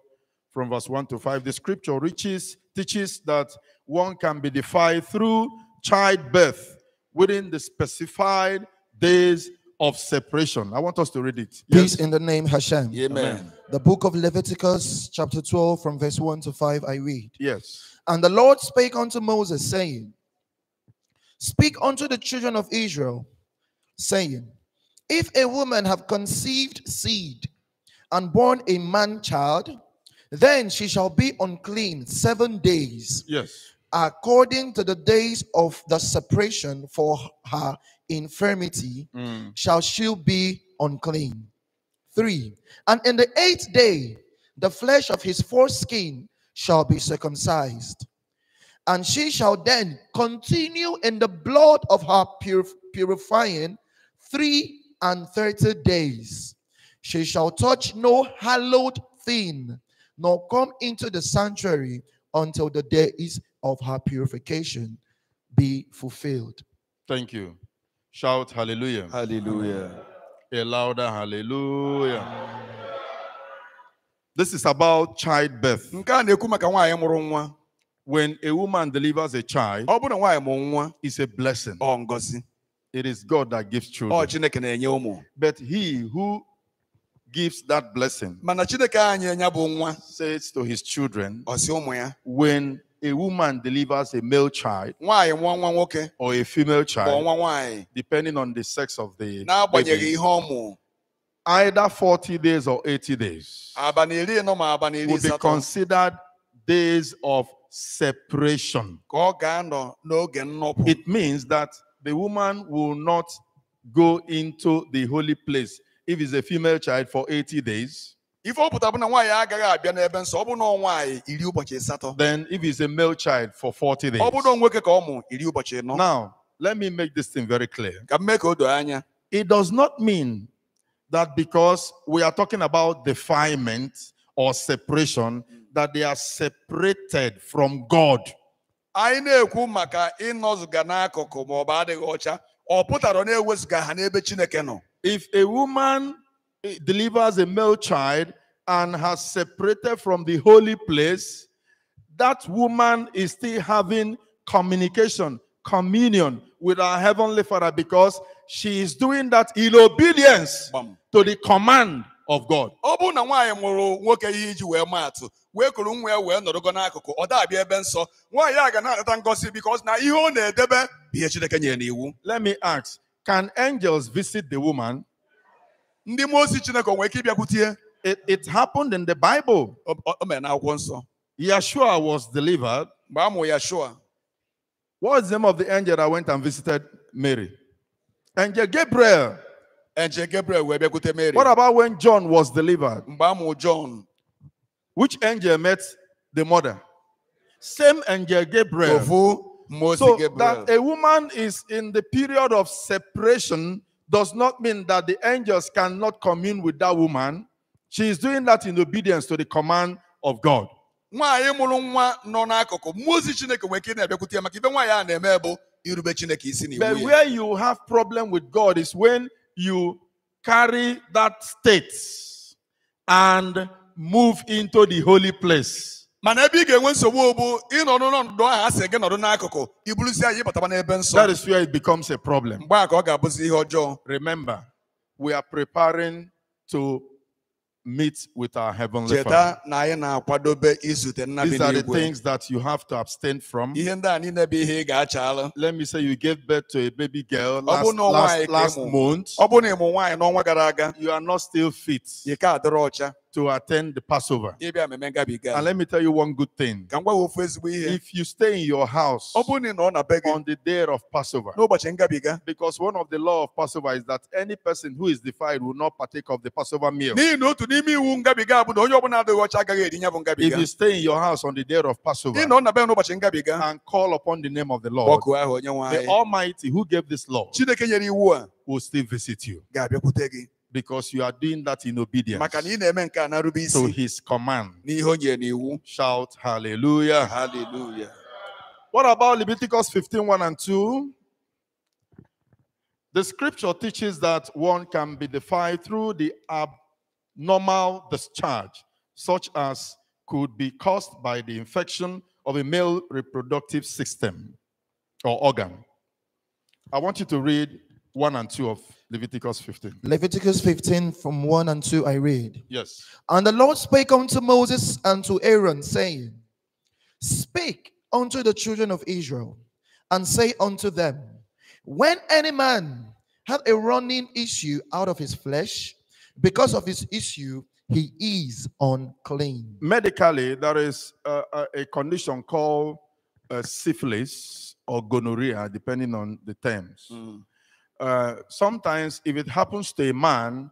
from verse 1 to 5. The scripture reaches, teaches that one can be defiled through childbirth within the specified days of separation. I want us to read it. Peace in the name Hashem. amen The book of Leviticus, chapter 12, from verse 1 to 5, I read. Yes. And the Lord spake unto Moses, saying, Speak unto the children of Israel, saying, If a woman have conceived seed and born a man child, then she shall be unclean seven days, Yes. according to the days of the separation for her infirmity, Mm. shall she be unclean. Three, and in the eighth day, the flesh of his foreskin shall be circumcised, and she shall then continue in the blood of her purif- purifying three and thirty days. She shall touch no hallowed thing, nor come into the sanctuary until the days of her purification be fulfilled. Thank you. Shout hallelujah. hallelujah A louder hallelujah. This is about childbirth. nke a na-ekwu maka nwaanyị mụrụ nwa When a woman delivers a child, ọ bụrụ na nwaanyị mụrụ nwa it's a blessing. It is God that gives ọ children. chineke na-enye ụmụ But he who gives that blessing mana chineke anyị enye bụ nwa says to his children, ọ sị ụmụ ya when a woman delivers a male child nwaanyị mụọ nwa nwoke or a female child, depending on the sex of the baby, ọ either 40 days or 80 days abalị iri ịnọ ma abalị iri will be considered days of separation. ka ọ ga-anọ n'oge nnọpụ It means that the woman will not go into the holy place if it's a female child for 80 days. Ife ọ pụtara bụ na nwaanyị agaghị abịa n'ebe nsọ ọ bụ na ọ nwaanyị iri ụbọchị asatọ Then, if it's a male child for 40 days. ọ bụ na ọ nwoke ka ọ mụ iri ụbọchị ịnọ Now, let me make this thing very clear. ka m mee ka o doo anya It does not mean that because we are talking about defilement or separation, that they are separated from God. anyị na-ekwu maka ịnọzụga n'akụkụ ma ọ bụ adịghị ọcha ọ pụtara na-ewezụga ha n'ebe chineke nọ If a woman delivers a male child and has separated from the holy place, that woman is still having communication, communion with our heavenly Father because she is doing that in obedience Gbam. to the command of God. ọ bụrụ na nwaanyị mụrụ nwoke ihe iji wee maa atụ wee kuru nwa ya wee nọrọgo n'akụkụ ọ dabịa ebe nsọ nwaanyị a ga na-anata ngọzi bikos na ihe ọ na-edebe bụ ihe chineke nyere n'iwu Let me ask Can angels visit the woman? Ndị mmụọ ozi chineke nwere ike ịbịakwute It, it happened in the Bible. o mere n'akwụkwọ nsọ Yeshua was delivered. mgbe a mụrụ ya shua What was the name of the angel that went and visited Mary? Angel Gabriel. enje gabriel wee bịakwute mary What about when John was delivered? mgbe a mụrụ john Which angel met the mother? Same angel Gabriel. ofu ozi So gabriel that a woman is in the period of separation does not mean that the angels cannot commune with that woman. She is doing that in obedience to the command of God. nwaanyị mụrụ nwa nọ n'akụkụ mmụọ ozi chineke nwere ike na-abịakwute ya maka ibe nwaanyị a na-eme bụ irube chineke isi But n'iwu ya where you have problem with God is when you carry that state and move into the holy place. Mana ebe ị ga-enwe nsogbu bụ ịnọdụ n'ọnọdụ ahụ a sị gị nọdụ n'akụkụ ibuluzi anyị ịbataba n'ebe nsọ That is where it becomes a problem. mgbe a ka ọ ga-abụzi ihe ọjọọ Remember, we are preparing to meet with our heavenly Father. cheta na anyị na-akwadobe izute nna bi These are the things that you have to abstain from. ihe ndị a niile bụ ihe ị ga-achala Let me say, you gave birth to a baby girl last, bụ last, last month. ọ bụrụ na ịmụ nwaanyị n'ọnwa gara aga You are not still fit ị ka adịrọ ọcha to attend the Passover. ịbịa mmemme ngabiga And let me tell you one good thing. ka m gwa gị ofu ezigbo ihe If you stay in your house ọ bụrụ na ị nọ na be gị on the day of Passover, because one of the law of Passover is that any person who is defiled will not partake of the Passover meal. n'ihi na otu n'ime iwu ngabiga bụ na onye ọbụla adịghị ọcha agaghị eri ya bụ If you stay in your house on the day of Passover ị nọ na be n'ụbọchị ngabiga and call upon the name of the Lord, ọkụ ahụ onye nwe the Almighty who gave this law chineke nyere iwu a will still visit you because you are doing that in obedience maka na ị na-eme nke a na-arube to his command. n'ihe o nyere n'iwu Shout hallelujah. Hallelujah. What about Leviticus 15 1 and 2? The scripture teaches that one can be defiled through the abnormal discharge, such as could be caused by the infection of a male reproductive system or organ. I want you to read 1 and 2 of Leviticus 15. Leviticus 15 from 1 and 2 I read. Yes. And the Lord spake unto Moses and to Aaron, saying, Speak unto the children of Israel, and say unto them, When any man have a running issue out of his flesh, because of his issue, he is unclean. Medically, there is a, a, a condition called uh, syphilis or gonorrhea, depending on the terms. Uh, sometimes if it happens to a man,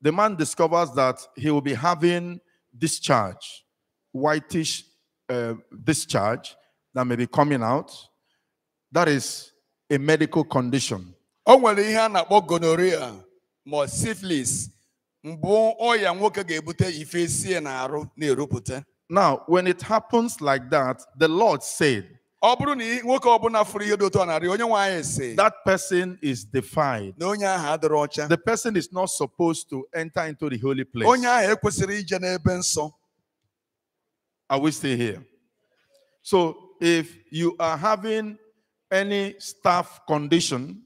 the man discovers that he will be having discharge, whitish uh, discharge that may be coming out. That is a medical condition. o nwere ihe a na-akpọ gonorrhea ma syphilis mbụ ọya nwoke ga-ebute ife sie na-arụ na-erupụta Now, when it happens like that, the Lord said ọ bụrụ na ị- nwoke ọbụla fụrụ ihe dị otu a na-arị onye nwe anyị si that person is defied. na onye ahụ adịrọ ọcha The person is not supposed to enter into the holy place. onye ahụ ekwesịrị ije n'ebe nsọ Are we still here? So, if you are having any staff condition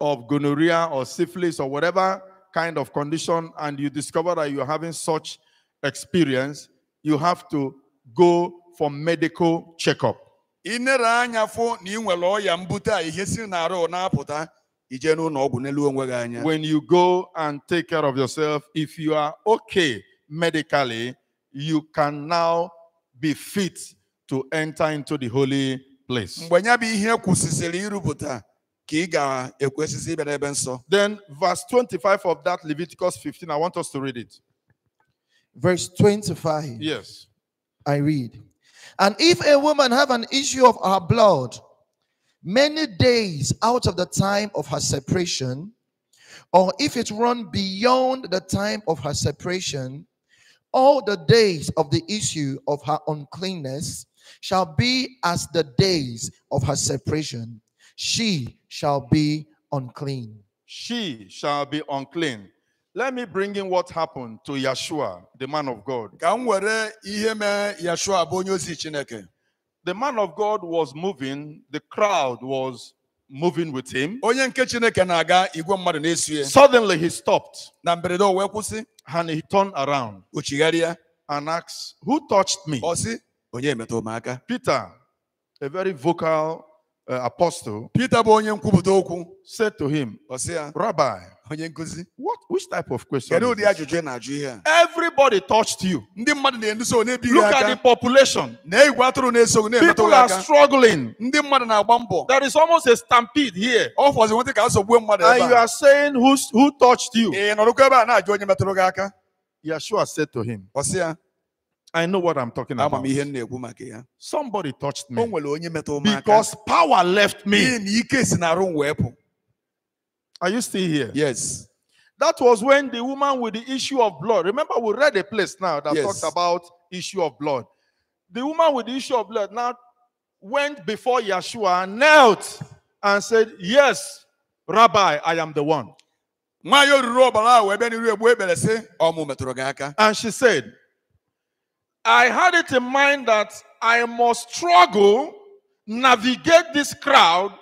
of gonorrhea or syphilis or whatever kind of condition, and you discover that you are having such experience, you have to go for medical checkup. Inere anya fụ na ị nwere ọya mbute a ihe si na-arụ na-apụta ije n'ụlọ ọgwụ n'elu onwe gị anya When you go and take care of yourself, if you are okay medically, you can now be fit to enter into the holy place. mgbe ya bụ ihe kwụsịsịrị irupụta ka ị ga-ekwesịsị ịbịa n'ebe nsọ Then, verse 25 of that Leviticus 15, I want us to read it. Verse 25 Yes. I read. And if a woman have an issue of her blood many days out of the time of her separation, or if it run beyond the time of her separation, all the days of the issue of her uncleanness shall be as the days of her separation. She shall be unclean. She shall be unclean. Let me bring in what happened to Yeshua, the man of God. ka m were ihe mee yashua bụ onye ozi chineke The man of God was moving, the crowd was moving with him. onye nke chineke na-aga igwe mmadụ na-eso ya Suddenly he stopped na mberede o wee and he turned around and asked, Who touched me? ọ sị onye metụrụ m aka Peter, a very vocal uh, apostle, Peter bụ onye nkwupụta okwu said to him, ọ sị ya Rabbi, onye what which type of question? kedu is ụdị ajụjụ ị na-ajụ ihe a Everybody touched you. ndị mmadụ na-enuso na-ebighị Look at the population. na igwe atụrụ na-eso na-emetụ People are struggling. ndị mmadụ na-agba mbọ There is almost a stampede here. ọ fọzi nwetị ka a sọgbuo mmadụ And you are saying who's, who touched you? ị nọrụkwa ebe a na-ajụ onye metụrụ gị aka Yeshua said to him, ọ sị ya I know what I'm talking about. m ihe m na-ekwu maka ya Somebody touched me nwere onye metụrụ m aka because power left me. n'ihi na ike si n'arụ m wee Are you still here? yes That was when the woman with the issue of blood. Remember, we read a place now that Yes. talks about issue of blood. The woman with the issue of blood now went before Yeshua, and knelt, and said, Yes, Rabbi, I am the one. nwaanyị oruru ọbara ahụ wee bịa n'iru egbu ekpere sị ọmụ metụrụ gị aka And she said, I had it in mind that I must struggle, navigate this crowd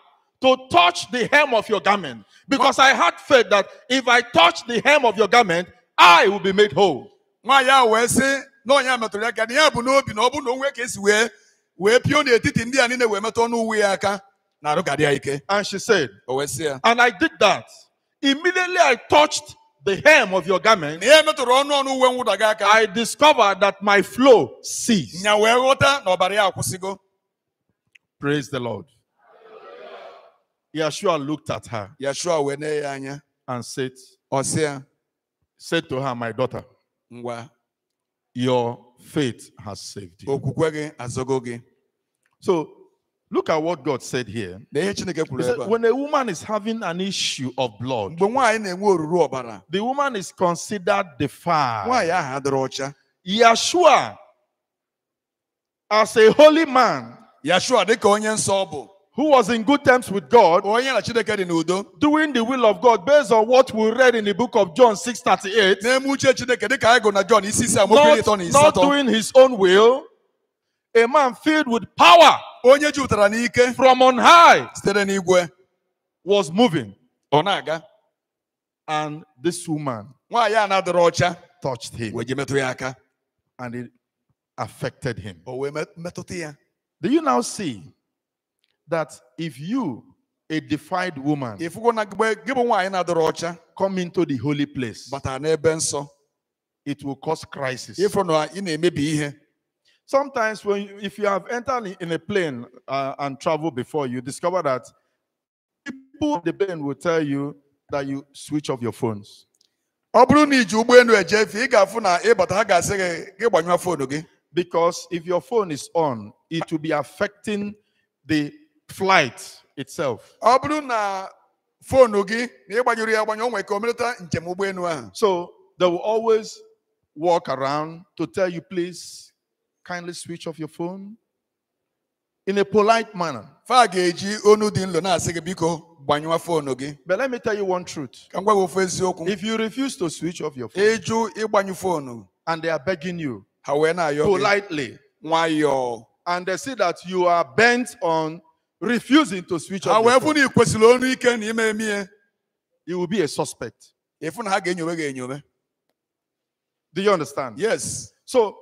to touch the hem of your garment. Because I had faith that if I touch the hem of your garment, I will be made whole. nwaanyị ahụ wee sị na onye metụrụ aka na ya bụ n'obi na ọ bụ na onwe ka esi wee wee pịọ n'etiti ndị a niile wee metụ ọnụ uwe ya aka na arụ gadị ya ike And she said, o wee sị ya And I did that. Immediately I touched the hem of your garment. na ya metụrụ ọnụ ọnụ uwe mwụda gị aka I discovered that my flow ceased. nya wee ghọta na ọbara ya akwụsịgo Praise the Lord. Yeshua looked at her yashua wee nee ya anya and said, said to her, My daughter, your faith has saved you. okwukwe gị azọgo gị So look at what God said here. na ihe chineke He said, when a woman is having an issue of blood, mgbe nwaanyị na-enwe oruru ọbara the woman is considered defiled. nwaanyị ahụ adịrị ọcha Yeshua, as a holy man yashua dịka onye nsọ who was in good terms with God, onye na chineke dị n'udo doing the will of God based on what we read in the book of John 6:38, na-eme uche chineke dịka anyị gụ na Jọn isi isi amaokwu iri ịtọ na not, not doing his own will, a man filled with power onye jupụtara n'ike from on high sitere n'igwe was moving, ọ na-aga. And this woman nwaanyị a na-adịrị ọcha touched him, wee metụ ya aka. And it affected him. o wee met- metụta ya. Do you now see that if you, a defied woman, ịfụgo na mgbe gị bụ nwaanyị na-adịrị ọcha come into the holy place, batara n'ebe nsọ it will cause crisis? ịfụrụ na ị na-emebi ihe Sometimes, when you, if you have entered in- in a plane uh, and traveled before, you discover that people on the plane will tell you that you switch off your phones. Because if your phone is on, it will be affecting the flight itself. ọ bụrụ na foonu gị na ịgbanyụrụ ya agbanyụ o nwere ka o melata njem ụgbọelu ahụ So they will always walk around to tell you, please kindly switch off your phone. In a polite manner. fa ga-eji onu dị nlo na-asị gị biko gbanyụọ foonu gị But let me tell you one truth. ka m gwa gị ofu eziokwu If you refuse to switch off your phone ịjụ ịgbanyụ foonu and they are begging you ha wee na-ayọ gị politely, and they see that you are bent on refusing to switch off phone, na ị kwesịrị onu ike na ime eme ihe you will be a suspect. ịfụ na ha ga-enyowe gị enyowe Do you understand? yes. So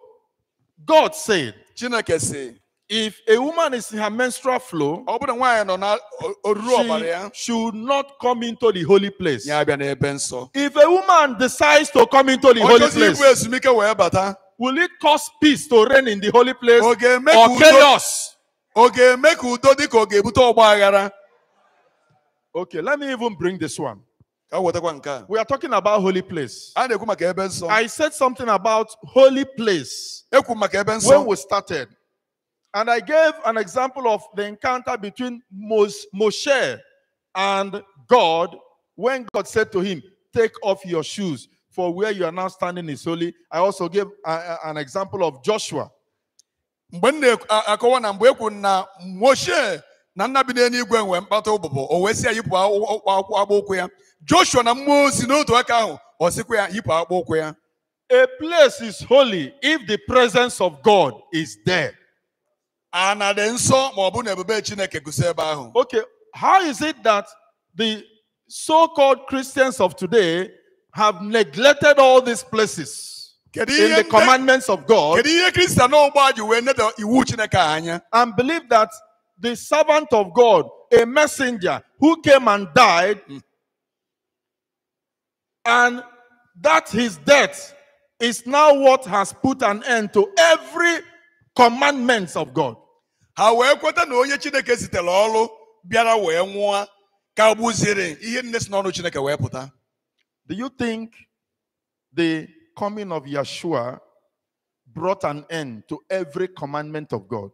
God said, chineke if a woman is in her menstrual flow, ọ bụrụ na nwaanyị nọ na o- oruru ọbara she should not come into the holy place. ya abịa n'ebe nsọ If a woman decides to come into the holy place, ezumike wee bata will it cause peace to reign in the holy place ọ ga-eme ka or chaos? ọ ga-eme ka udo dị ka ọ ga-ebute ọgba aghara Okay, let me even bring this one. We are talking about holy place. a na-ekwu maka ebe nsọ I said something about holy place ekwu maka ebe when we started. And I gave an example of the encounter between Moshe and God when God said to him, Take off your shoes, for where you are now standing is holy. I also gave uh, uh, an example of Joshua. mgbe m na-akọwa na na moshe na nna bi n'eluigwe nwee mkpata ụbụbọ o wee sị ya yipụ akwụkwọ akpụ ụkwụ ya joshua na mmụọ ozi n'otu aka ahụ ọ sịkwa ya yipụ akpụ ụkwụ ya. A place is holy if the presence of God is there. ana dị nsọ ma ọ bụ na ebube chineke guzo ebe ahụ. Okay, how is it that the so called Christians of today have neglected all these places in the commandments of God kedu ihe kristian ọgba ji wee neda iwu chineke a anya? and believe that the servant of God, a messenger who came and died, hmm. And that his death is now what has put an end to every commandments of God. ha wee kweta na onye chineke zitere ọrụ bịara wee nwụọ ka gbuziri ihe nne si n'ọnụ chineke wee pụta Do you think the coming of Yeshua brought an end to every commandment of God?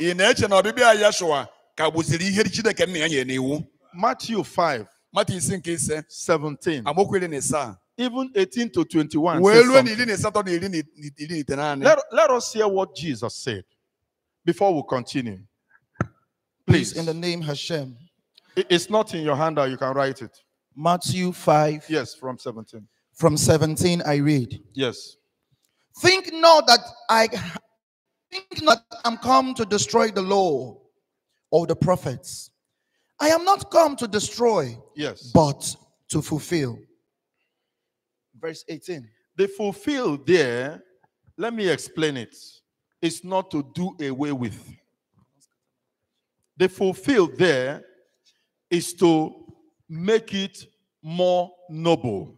ị na-eche na ọbịbịa ya ka gbuziri ihe chineke nna ya nyere n'iwu Matthew 5 mata isi nke ise 17, amaokwu iri na isaa even 18 to 21. wee says ruo na something. iri na asatọ na iri na iri na Let, let us hear what Jesus said before we continue. Please. Please, in the name Hashem. It- It's not in your hand, you can write it. Matthew 5 Yes, from 17. from 17, I read. Yes. Think not that I think not that I'm come to destroy the law or the prophets. I am not come to destroy, Yes. but to fulfill. Verse 18. The fulfill there, let me explain it. It's not to do away with. The fulfill there is to make it more noble.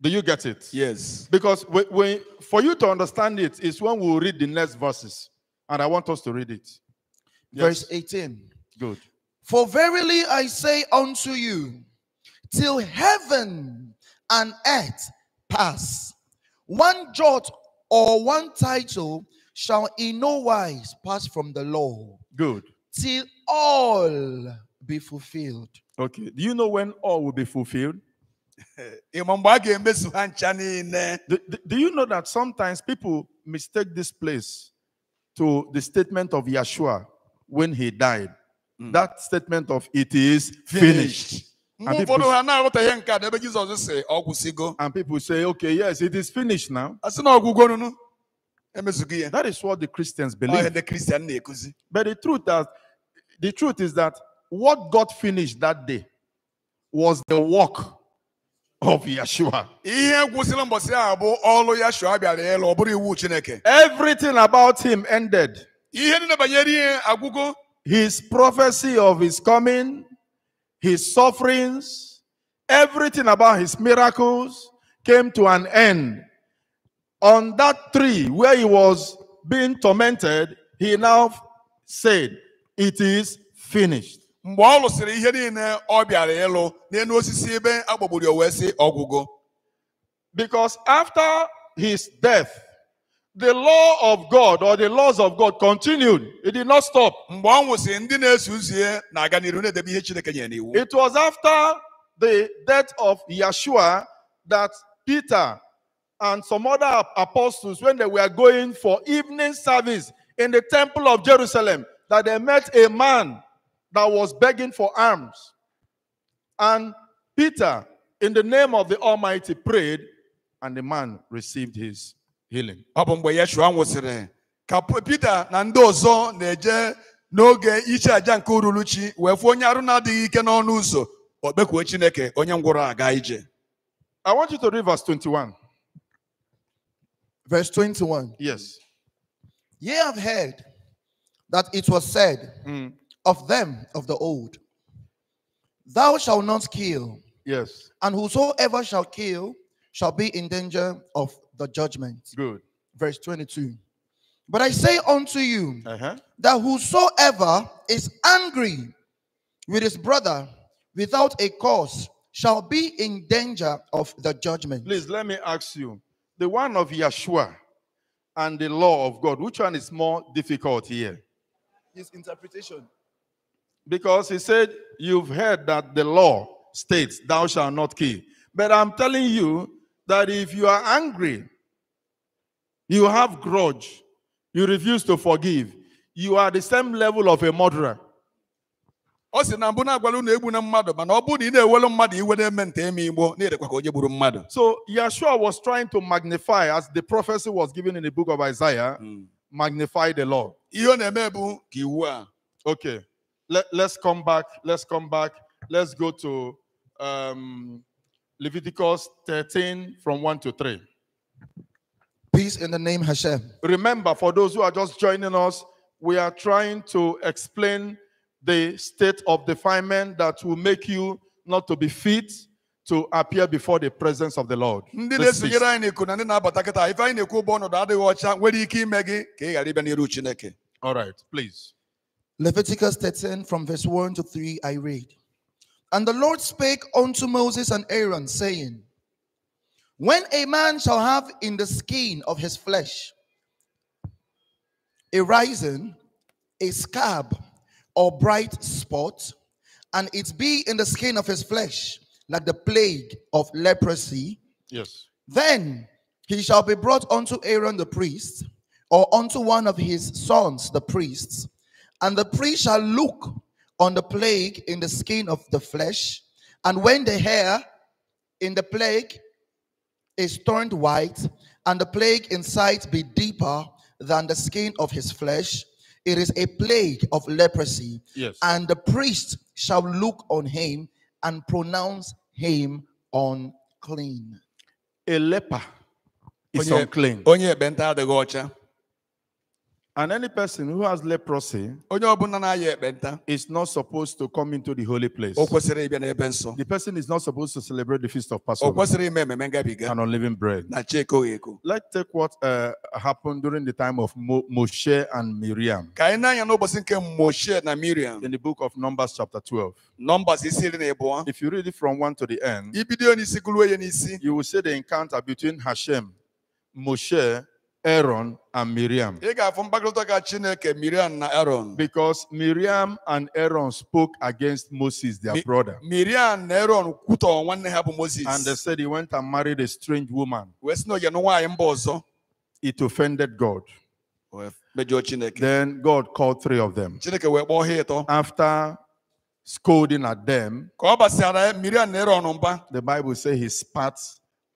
Do you get it? yes Because when, when, for you to understand it is when we will read the next verses. And I want us to read it. Verse 18. Good. For verily I say unto you, till heaven and earth pass, one jot or one tittle shall in no wise pass from the law, Good. till all be fulfilled. Okay. Do you know when all will be fulfilled? ịma mgbe a ga-emezu ha ncha niile Do, do- do you know that sometimes people mistake this place to the statement of Yeshua when he died? Mm. That statement of it is finished. Mm. And people, ụfọdụ ha na-aghọtaghị nke a na ebe jizọs si ọ gwụsịgo and people say, okay, yes, it is finished now. a sị na ọgwụgwọ nunu emezugo ya That is what the Christians oh, believe. kristian na-ekuzi But the truth that the truth is that what got finished that day was the work of Yeshua. ihe gwụsịrị mbọsị ahụ bụ ọrụ ya shụa bịara ịlụ ọ bụrụ iwu chineke Everything about him ended. Ihe niile banyere ihe agwụgo his prophecy of his coming, his sufferings, everything about his miracles came to an end. On that tree where he was being tormented, he now said, It is finished. mgbe ọ lụsịrị ihe niile ọ bịara ịlụ n'elu osisi ebe agbagburu wee sị ọgwụgwọ Because after his death, the law of God or the laws of God continued. It did not stop. mgbe ọ nwụsịrị ndị na-eso ụzọ ya na-aga n'iru na-edebe ihe chineke nyere n'iwu It was after the death of Yeshua that Peter and some other apostles, when they were going for evening service in the temple of Jerusalem, that they met a man that was begging for alms. And Peter, in the name of the Almighty, prayed, and the man received his healing. ọ bụ mgbe yeshua nwụsịrị ka Pita na ndị ọzọ na-eje n'oge iche aja nke ururuchi wee fụ onye arụ na-adịghị ike n'ọnụ ụzọ o kpekuo chineke onye ngwụrọ aga ije I want you to read verse 21. Verse 21. Yes. Ye have heard that it was said Mm, of them of the old, Thou shalt not kill, yes. and whosoever shall kill shall be in danger of the judgment. Good. Verse 22. But I say unto you Uh-huh. that whosoever is angry with his brother without a cause shall be in danger of the judgment. Please let me ask you the one of Yeshua and the law of God, which one is more difficult here? His interpretation. Because he said, You've heard that the law states, Thou shalt not kill. But I'm telling you that if you are angry, you have grudge, you refuse to forgive, you are the same level of a murderer. ọ sị na mbụ na-agwala unu egbu na mmadụ mana ọ bụrụ na ị na-ewelu mmadụ iwe na-eme nte eme igbo na-edekwa ka onye gburu mmadụ So Yeshua was trying to magnify, as the prophecy was given in the book of Isaiah, magnify the Lord. ihe ọ na-eme bụ ka iwu a Okay, Let, let's come back. Let's come back. Let's go to um, Leviticus 13 from 1 to 3. Peace in the name Hashem. Remember, for those who are just joining us, we are trying to explain the state of defilement that will make you not to be fit to appear before the presence of the Lord. ndị This na-esonyere feast. anyị na-ekwu na ndị na-abata kịta ife anyị na-ekwu bụ ọnọdụ adịghị ọcha nwere ike ime gị ka ị ghara ịbịa n'iru chineke All right, please. Leviticus 13 from verse 1 to 3, I read. And the Lord spake unto Moses and Aaron, saying, When a man shall have in the skin of his flesh a rising, a scab, or bright spot, and it be in the skin of his flesh, like the plague of leprosy, Yes. then he shall be brought unto Aaron the priest, or unto one of his sons the priests, and the priest shall look on the plague in the skin of the flesh, and when the hair in the plague is turned white, and the plague inside be deeper than the skin of his flesh, it is a plague of leprosy. Yes. And the priest shall look on him and pronounce him unclean. A leper is Onye- unclean. onye ekpenta adịghị ọcha And any person who has leprosy onye ọbụla na-aya ekpenta is not supposed to come into the holy place. o kwesịrị ịbịa n'ebe nsọ The person is not supposed to celebrate the feast of Passover kwesịrị ime ememe ngabiga and unleavened bread. na chi ekoghị eko Let's take what uh, happened during the time of Mo- Moshe and Miriam ka anyị na-anya n'ụbọchị nke moshe na miriam in the book of Numbers, chapter 12. nọmbas isi iri na ịbụọ If you read it from 1 to the end, ibido n'isi gụruo ya n'isi you will see the encounter between Hashem, Moshe, Aaron, and Miriam. ị ga-afụ mkpakọrịta ka chineke miriam na aron Because Miriam and Aaron spoke against Moses, their Mi- brother. miriam na Aaron kwutọ nwanne ha bụ moses And they said he went and married a strange woman. wee sị na oge nụ nwaanyị mba ọzọ It offended God. wee mejọọ chineke Then God called three of them. chineke wee kpọọ ha ịtọ After scolding at them, ka ọ gbasara miriam na aron mba the Bible says he spat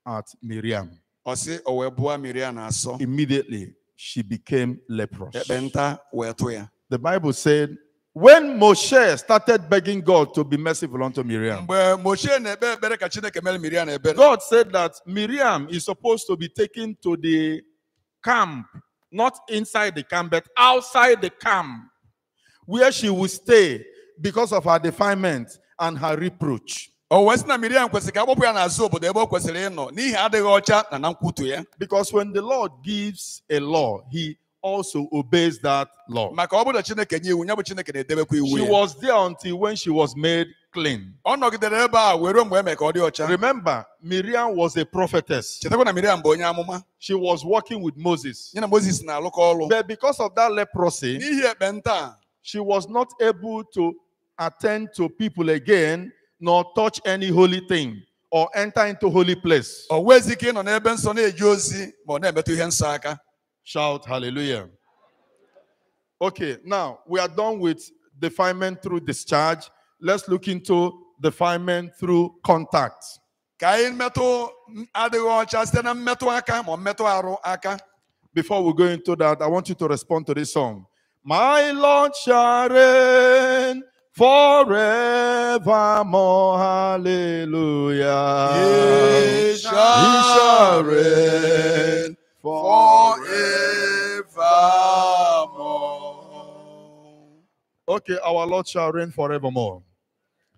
at Miriam. Ọ sị o wee bụọ miriam asọ Immediately, she became leprous. ekpenta wee tụ ya The Bible said, when Moshe started begging God to be merciful unto Miriam, mgbe moshe na-ekpe ekpere ka chineke mere miriam ebere God said that Miriam is supposed to be taken to the camp, not inside the camp, but outside the camp, where she will stay because of her defilement and her reproach. Oh, o wee sị na miriam kwesịrị ka akpọpụ ya n'azụ obodo ebe o kwesịrị ịnọ n'ihi adịghị ọcha na na nkwutu ya Because when the Lord gives a law, he also obeys that law. maka ọ bụrụ chineke nye iwu ya bụ chineke na-edebekwa iwu She was there until when she was made clean. ọ nọgidere ebe a wee ruo mgbe e ka ọ dị ọcha Remember, Miriam was a prophetess. chetakwa na miriam bụ onye amụma She was working with Moses. ya na moses na-alụkọ ọrụ But because of that leprosy, n'ihi ekpenta she was not able to attend to people again, nor touch any holy thing, or enter into holy place. o wezi ike ịnọ n'ebe nsọ na-eji ozi ma ọ na-emetụ ihe nsọ aka Shout hallelujah. Okay, now we are done with defilement through discharge. Let's look into defilement through contact. ka anyị metụ mm, adịghị ọcha site na mmetụ aka ma mmetụ arụ aka Before we go into that, I want you to respond to this song. My Lord shall reign forevermore. Hallelujah. He shall reign forevermore. Okay, our Lord shall reign forevermore.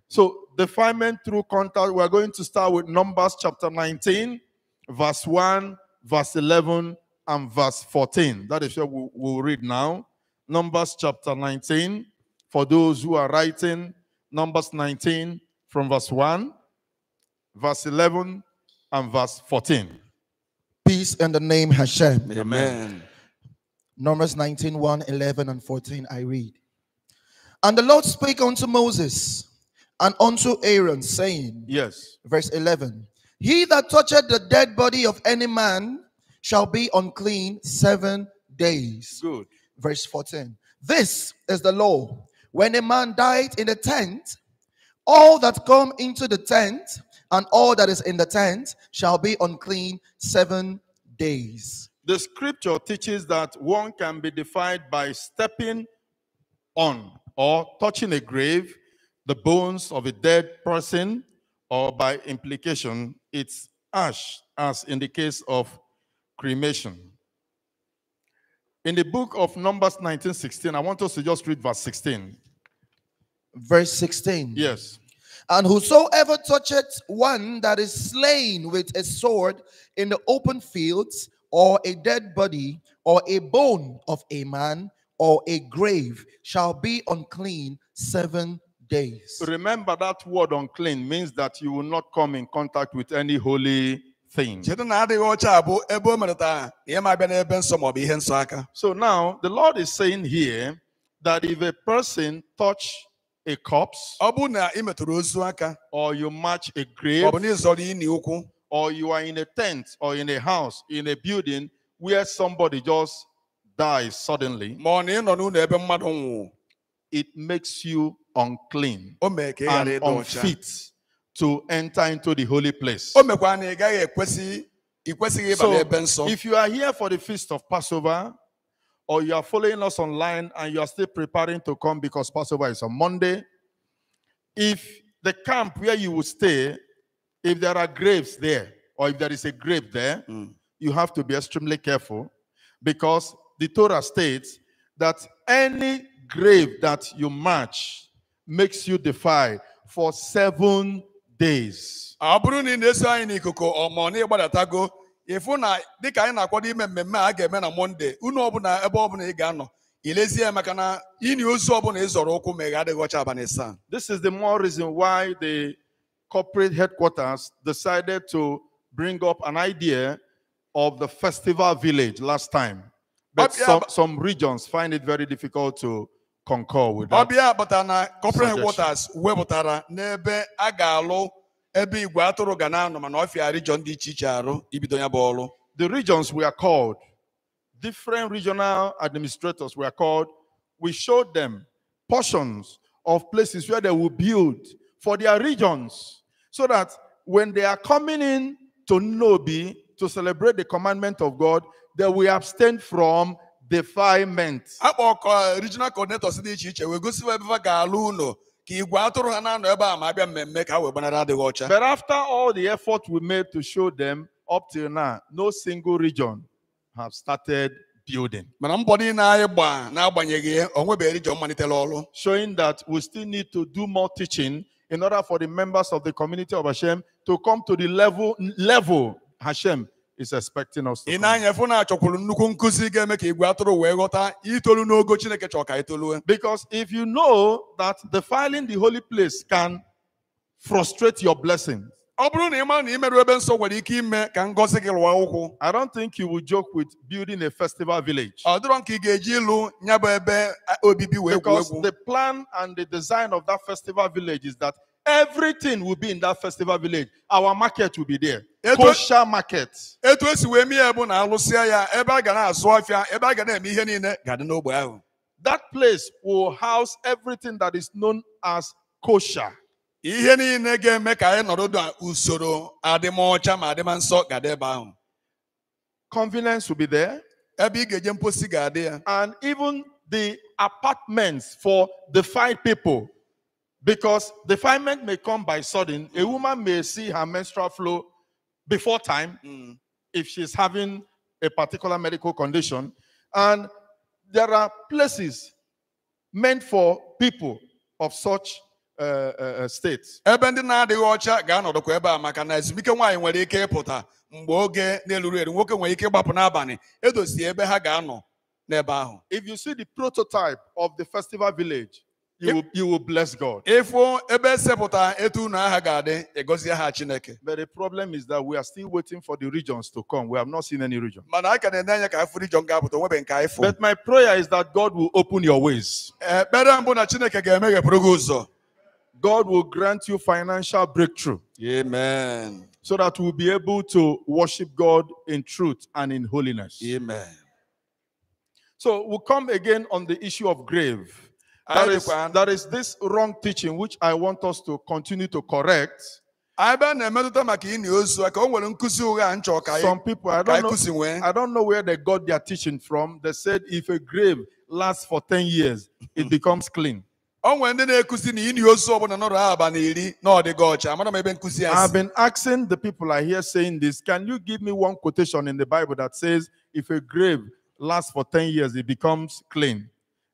So, defilement through contact, we're going to start with Numbers chapter 19, verse 1, verse 11, and verse 14. That is what we- we'll read now. Numbers chapter 19, for those who are writing, Numbers 19 from verse 1, verse 11, and verse 14. Peace in the name Hashem. Amen. Numbers 19, 1, 11, and 14, I read. And the Lord spake unto Moses and unto Aaron, saying, Yes. verse 11, He that toucheth the dead body of any man shall be unclean seven days. Good. Verse 14. This is the law. When a man died in the tent, all that come into the tent and all that is in the tent shall be unclean seven days. The scripture teaches that one can be defiled by stepping on or touching a grave, the bones of a dead person, or by implication, it's ash, as in the case of cremation. In the book of Numbers 19:16, I want us to just read verse 16. Verse 16. Yes. And whosoever toucheth one that is slain with a sword in the open fields, or a dead body, or a bone of a man, or a grave, shall be unclean seven days. Remember that word unclean means that you will not come in contact with any holy thing. cheta na adịghị ọcha bụ ebe o metụtara na ihe ma abịa n'ebe nsọ maọbụ ihe nsọ aka. So now the Lord is saying here that if a person touch a corpse ọ bụrụ na ị metụrụ ozu aka or you match a grave maọbụ na ịzọrọ ini ụkwụ or you are in a tent or in a house in a building where somebody just dies suddenly, ma ọ na ị nọ n'ụlọ ebe mmadụ nwụrụ it makes you unclean o mee ka ị ghara and unfit to enter into the holy place. o mekwara na ị gaghị ekwesị ị kwesịghị ịba So, nsọ if you are here for the feast of Passover, or you are following us online and you are still preparing to come because Passover is on Monday, if the camp where you will stay, if there are graves there, or if there is a grave there, Mm. you have to be extremely careful because the Torah states that any grave that you march makes you defiled for seven days. ọ bụrụ na ị na-eso anyị n'ikuku ọmọ na ịgbadatago ịfụ na dịka anyị na-akwado ime mmemme a ga-eme na mọnde unu ọbụla ebe ọbụla ị ga-anọ ilezie ya maka na ini ozu ọbụla ị zọrọ ụkwụ ma ị ga-adịghị ọcha abalị saa This is the more reason why the corporate headquarters decided to bring up an idea of the festival village last time. But some, some regions find it very difficult to concur with that. ọbịa batara na corporate Suggestion. wepụtara n'ebe a ga-alụ ebe igwe atụrụ ga na-anọ mana ọfịa region dị iche iche arụ ibido ya bụ ọrụ The regions were called, different regional administrators were called. We showed them portions of places where they will build for their regions so that when they are coming in to Nnobi to celebrate the commandment of God, they will abstain from defilement. akpọkọ regional coordinators dị iche iche wee gosiwa ebe ha ga-alụ ụlọ ka igwe atụrụ ha na-anọ ebe a ma abịa mmemme ka ha wee gbanara adịghị ọcha But after all the effort we made to show them up till now, no single region have started building. mana mbọ niile anyị gba n'agbanyeghị o nwebeghị region malitere ọrụ showing that we still need to do more teaching in order for the members of the community of Hashem to come to the level level Hashem is expecting us to ị come. na-anya na achọkwuru nnukwu nkụzi ga-eme ka igwe atụrụ wee ghọta itolu n'ogo chineke chọrọ ka anyị Because if you know that defiling the holy place can frustrate your blessing, ọ bụrụ na ị mara na imerụ ebe nsọ nwere ike ime ka ngọzi gị lụọ ụkwụ I don't think you will joke with building a festival village. ọ dịrọ ka ị ga-eji ịlụ ya bụ ebe obibi wee gwuo Because the plan and the design of that festival village is that everything will be in that festival village. Our market will be there. Kosher market. etu esi wee mee ya na alụsịa ya ebe a ga na-azụ afịa ebe a ga na-eme ihe niile ga-adị n'ogbe ahụ that place will house everything that is known as kosher. ihe niile ga-eme ka anyị nọrọ na usoro adịmọcha ma adịma nsọ ga-adị ebe ahụ Convenience will be there, ebe ị ga-eje mposi ga-adị ya and even the apartments for defied people. Because defilement may come by sudden. A woman may see her menstrual flow before time Mm. if she's having a particular medical condition. And there are places meant for people of such uh, uh, uh, states. ebe ndị na-adịghị ọcha ga-anọdụkwa ebe a maka na ezumike nwaanyị nwere ike ịpụta mgbe oge na-eluru eru nwoke nwere ike ịgbapụ n'abalị edosi ebe ha ga-anọ n'ebe ahụ If you see the prototype of the festival village, you, will, you will bless God. ịfụ ebe esepụta etu unu aha ga-adị ịgọzie ha chineke But the problem is that we are still waiting for the regions to come. We have not seen any region. mana anyị ka na-ene anya ka afọ rijọn ga-apụta onwebe nke anyị fụ But my prayer is that God will open your ways. ekpere mbụ na chineke ga-emeghepụrụ gị ụzọ God will grant you financial breakthrough. amen so that we'll be able to worship God in truth and in holiness. amen So we'll come again on the issue of grave. That Anyị is, that is this wrong teaching which I want us to continue to correct. anyị bịa na-emetụta maka ini ozu a ka o nwere nkụzi ụgha a nchọ ka anyị Some people, I don't know, I don't know where they got their teaching from. They said if a grave lasts for 10 years, it becomes clean. o nwere ndị na-ekuzi na ini ozu ọbụla nọrọ abalị iri na ọ dịghị ọcha amara m ebe nkụzi ya I've been asking the people I hear saying this, can you give me one quotation in the Bible that says if a grave lasts for 10 years, it becomes clean?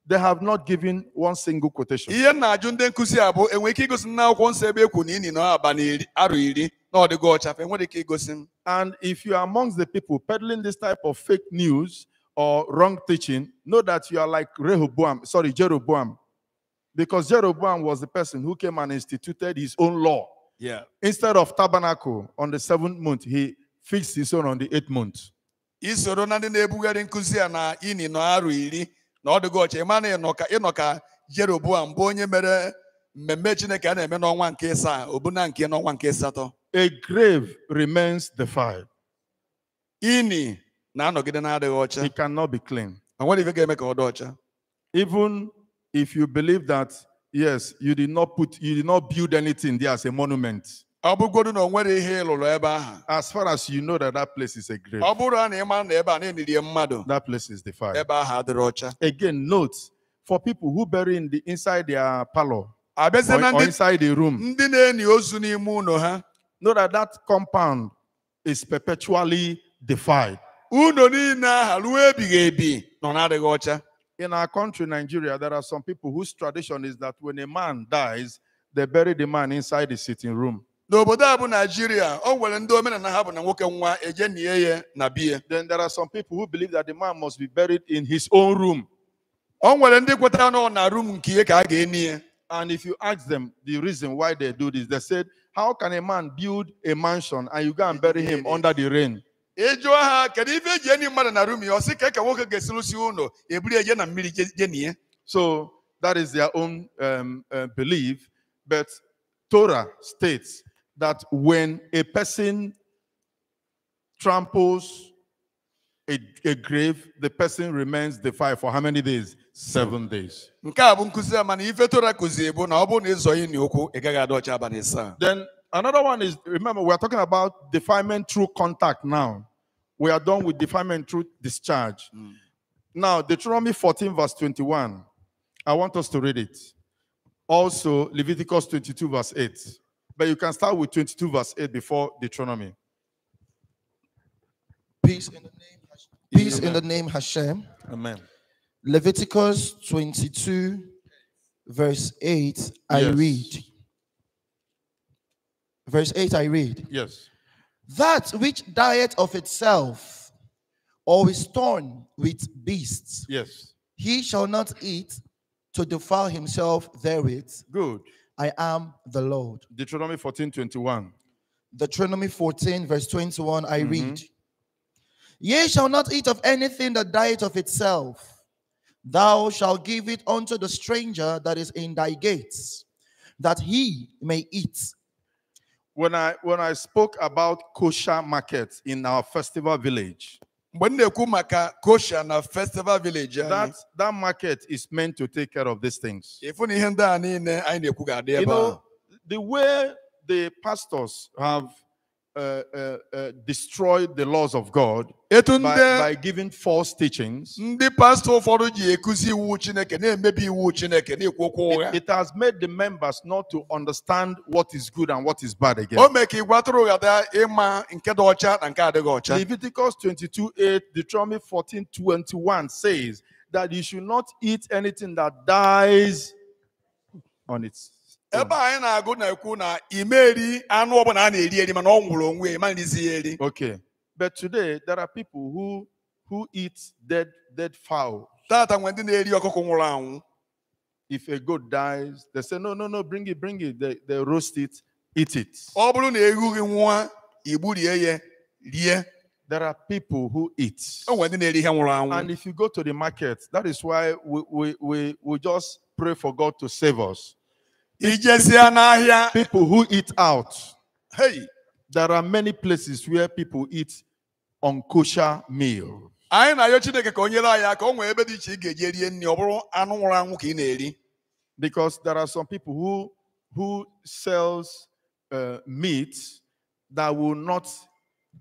They have not given one single quotation. ihe m na-ajụ ndị nkụzi a bụ enwere ike igosi m n'akwụkwọ nsọ ebe ekwu na ini nọ abalị arọ iri na ọ dịghị enwere ike igosi m And if you are amongst the people peddling this type of fake news or wrong teaching, know that you are like Rehoboam, sorry, Jeroboam. Because Jeroboam was the person who came and instituted his own law. Yeah. Instead of tabernacle on the seventh month, he fixed his own on the eighth month. isoro na ndị na-ebugharị nkụzi a na ini nọ arọ iri na ọ dịghị ọcha ịma na ịnọ ka jeroboam bụ onye mere mmemme chineke a na-eme n'ọnwa nke ịsaa obuna nke n'ọnwa nke asatọ A grave remains defiled. ini na-anọgide na-adịghị ọcha It cannot be clean. o nwere ife ga-eme ka ọ dị ọcha Even if you believe that, yes, you did not put, you did not build anything there as a monument. Ọ bụgodu na o nwere ihe ịlụrụ ebe ahụ As far as you know that that place is a grave, ọ bụrụ na ịma na ebe a na-enirie that place is defiled. ebe ahụ adịrị ọcha Again, note for people who bury in the inside their parlor or, or inside a room, ndị na-eni ozu n'ime ụlọ ha know that that compound is perpetually defiled. ụlọ niile ahụ ruo ebighị ebi nọ na-adịghị In our country, Nigeria, there are some people whose tradition is that when a man dies, they bury the man inside the sitting room. N'obodo a bụ naijiria o nwere ndị omenala ha bụ na nwoke nwa eje nie ya na bie Then there are some people who believe that the man must be buried in his own room. o nwere ndị kwetara na na rum nke ihe ka a ga-eni ya And if you ask them the reason why they do this, they said, How can a man build a mansion and you go and bury him under the rain? ị jụọ ha kedu ife eji eni mmadụ na rum ya ọ sị ka ka nwoke ga-esi lụsi ụlọ eburu eje na mmiri je- je nie So that is their own um, uh, belief. But Torah states that when a person tramples a, a grave, the person remains defiled for how many days? Seven days. nke a bụ nkụzi a mana ife tora kụzi bụ na ọ bụrụ na ịzọ ini ụkwụ ị gaghị adị ọcha abalị asaa Then another one is remember, we're talking about defilement through contact now. We are done with defilement through discharge. Hmm. Now, Deuteronomy 14, verse 21. I want us to read it. Also, Leviticus 22, verse 8. But you can start with 22, verse 8 before Deuteronomy. Peace in the name, peace in the name Hashem. Amen. Leviticus 22, verse 8, I Yes. read. Verse 8, I read. Yes. That which dieth of itself, or is torn with beasts, Yes. he shall not eat to defile himself therewith. Good. I am the Lord. Deuteronomy 14, 21. Deuteronomy 14, verse 21, I mm-hmm. read. Ye shall not eat of anything that dieth of itself. Thou shalt give it unto the stranger that is in thy gates, that he may eat. When I when I spoke about kosher markets in our festival village, mgbe m na-ekwu maka kosha na festival village that that market is meant to take care of these things. ịfụ na ihe ndị a niile anyị na-ekwu ga-adị You ebe know, the way the pastors have uh, uh, uh, destroyed the laws of God by, by giving false teachings, ndị pastọ ụfọdụ ji ekuzi iwu chineke na-emebi iwu chineke na-ekwu okwu ụgha it, has made the members not to understand what is good and what is bad again. o mee ka igwe atụrụ ghata ịma nke dị ọcha na nke adịghị ọcha Leviticus 22 8, Deuteronomy 14 21 says that you should not eat anything that dies on its. Ebe mm. anyị na-agụ na-ekwu na imeri anụ ọbụla a na-eri eri mana ọ nwụrụ onwe ya eri Okay. But today there are people who who eat dead dead fowl. tata nwere ndị na-eri ọkụkọ nwụrụ anwụ If a goat dies, they say, No, no, no, bring it, bring it. They, they roast it, eat it. ọ bụrụ na ewu gị nwụọ igburie ya rie There are people who eat. o nwere ndị na-eri ihe And if you go to the market, that is why we, we, we, we just pray for God to save us. Ijesia n'ahịa People who eat out, hey. There are many places where people eat on unkosher meal. anyị na-ayọ chineke ka o nyere anyị aka o nwee ebe dị iche ị ga-eji rie nri ọ bụrụ anụ nwụrụ anwụ ka ị na-eri. Because there are some people who who sells uh, meat that will not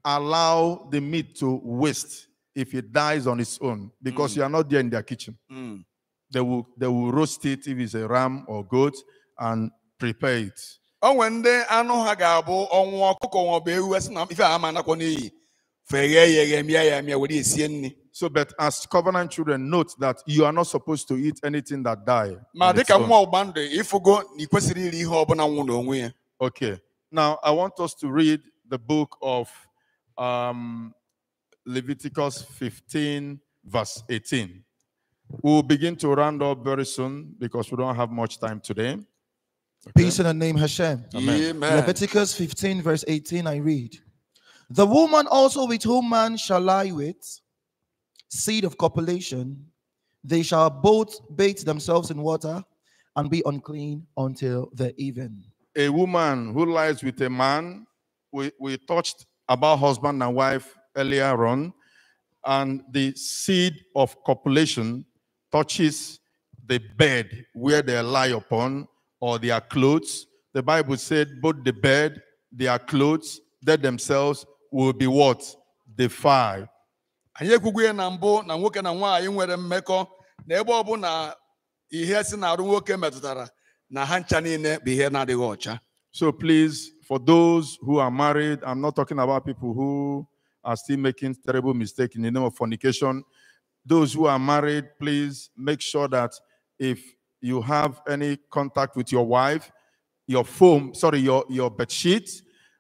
allow the meat to waste if it dies on its own because you are not there in their kitchen. They will they will roast it if it's a ram or goat and prepare it o nwere ndị anụ ha ga-abụ ọnwụ ọkụkọ maọbụ ewu sị na ife a ama anakwa n'iyi fe ghee ya eghe mịa ya mịa were esie nri so but as covenant children note that you are not supposed to eat anything that die ma dịka nwa ọgba ndụ ịfụgo na ị kwesịrị iri ihe ọbụla nwụ n'onwe ya Okay. Now I want us to read the book of um, Leviticus 15, verse 18. We'll begin to round up very soon because we don't have much time today. Peace in the name Hashem. Amen. Leviticus 15, verse 18, I read. The woman also with whom man shall lie with, seed of copulation, they shall both bathe themselves in water and be unclean until the even. A woman who lies with a man, we, we touched about husband and wife earlier on, and the seed of copulation touches the bed where they lie upon or their clothes. The Bible said both the bed, their clothes, they themselves will be what? Defiled. anyị ekwugwo ya na mbụ na nwoke na nwaanyị nwere mmekọ na ebe ọ na ihe si na nwoke metụtara na ha ncha niile bụ ihe na-adịghị ọcha So please, for those who are married, I'm not talking about people who are still making terrible mistakes in the name of fornication. Those who are married, please make sure that if you have any contact with your wife, your foam, sorry, your, your bed sheet,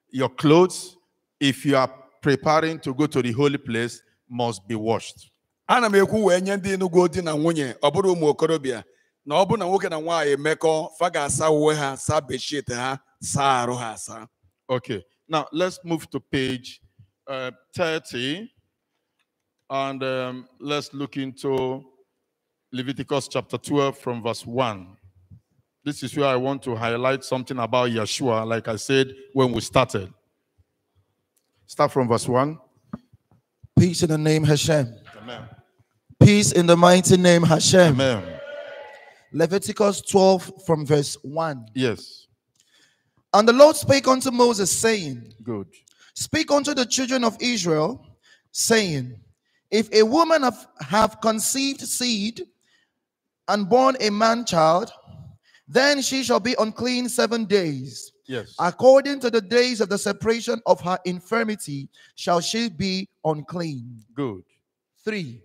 your clothes, if you are preparing to go to the holy place, must be washed. ana m ekwu wee nye ndị Enugu di na nwunye ọ bụrụ ụmụ okorobịa na ọ bụ na nwoke na nwaanyị mekọ fa ga-asa uwe ha saa beshit ha saa arụ ha asa Okay, now let's move to page uh, 30 and um, let's look into Leviticus chapter 12 from verse 1. This is where I want to highlight something about Yeshua, like I said when we started. Start from verse 1. Peace in the name Hashem. Amen. Peace in the mighty name Hashem. Amen. Leviticus 12 from verse 1. Yes, And the Lord spake unto Moses, saying, good. Speak unto the children of Israel, saying, If a woman have, have conceived seed and born a man child, then she shall be unclean seven days. Yes. According to the days of the separation of her infirmity, shall she be unclean. Good. Three.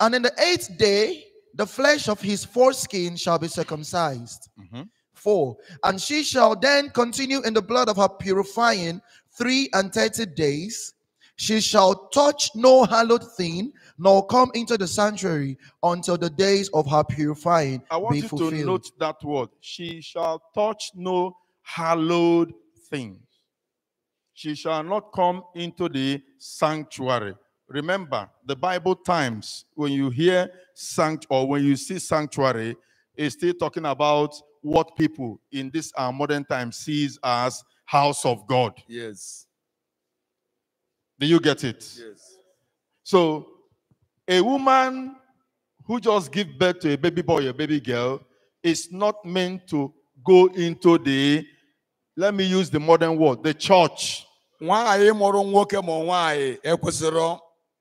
And in the eighth day, the flesh of his foreskin shall be circumcised. Mhm. Four. And she shall then continue in the blood of her purifying three and thirty days. She shall touch no hallowed thing, nor come into the sanctuary until the days of her purifying I want be you fulfilled. to note that word. She shall touch no hallowed things. She shall not come into the sanctuary. Remember, the Bible times when you hear sanct or when you see sanctuary, is still talking about what people in this our modern time sees as house of God. yes Do you get it? yes So, a woman who just give birth to a baby boy or a baby girl is not meant to go into the, let me use the modern word, the church. nwaanyị mụrụ nwoke ma nwaanyị ekwesịrọ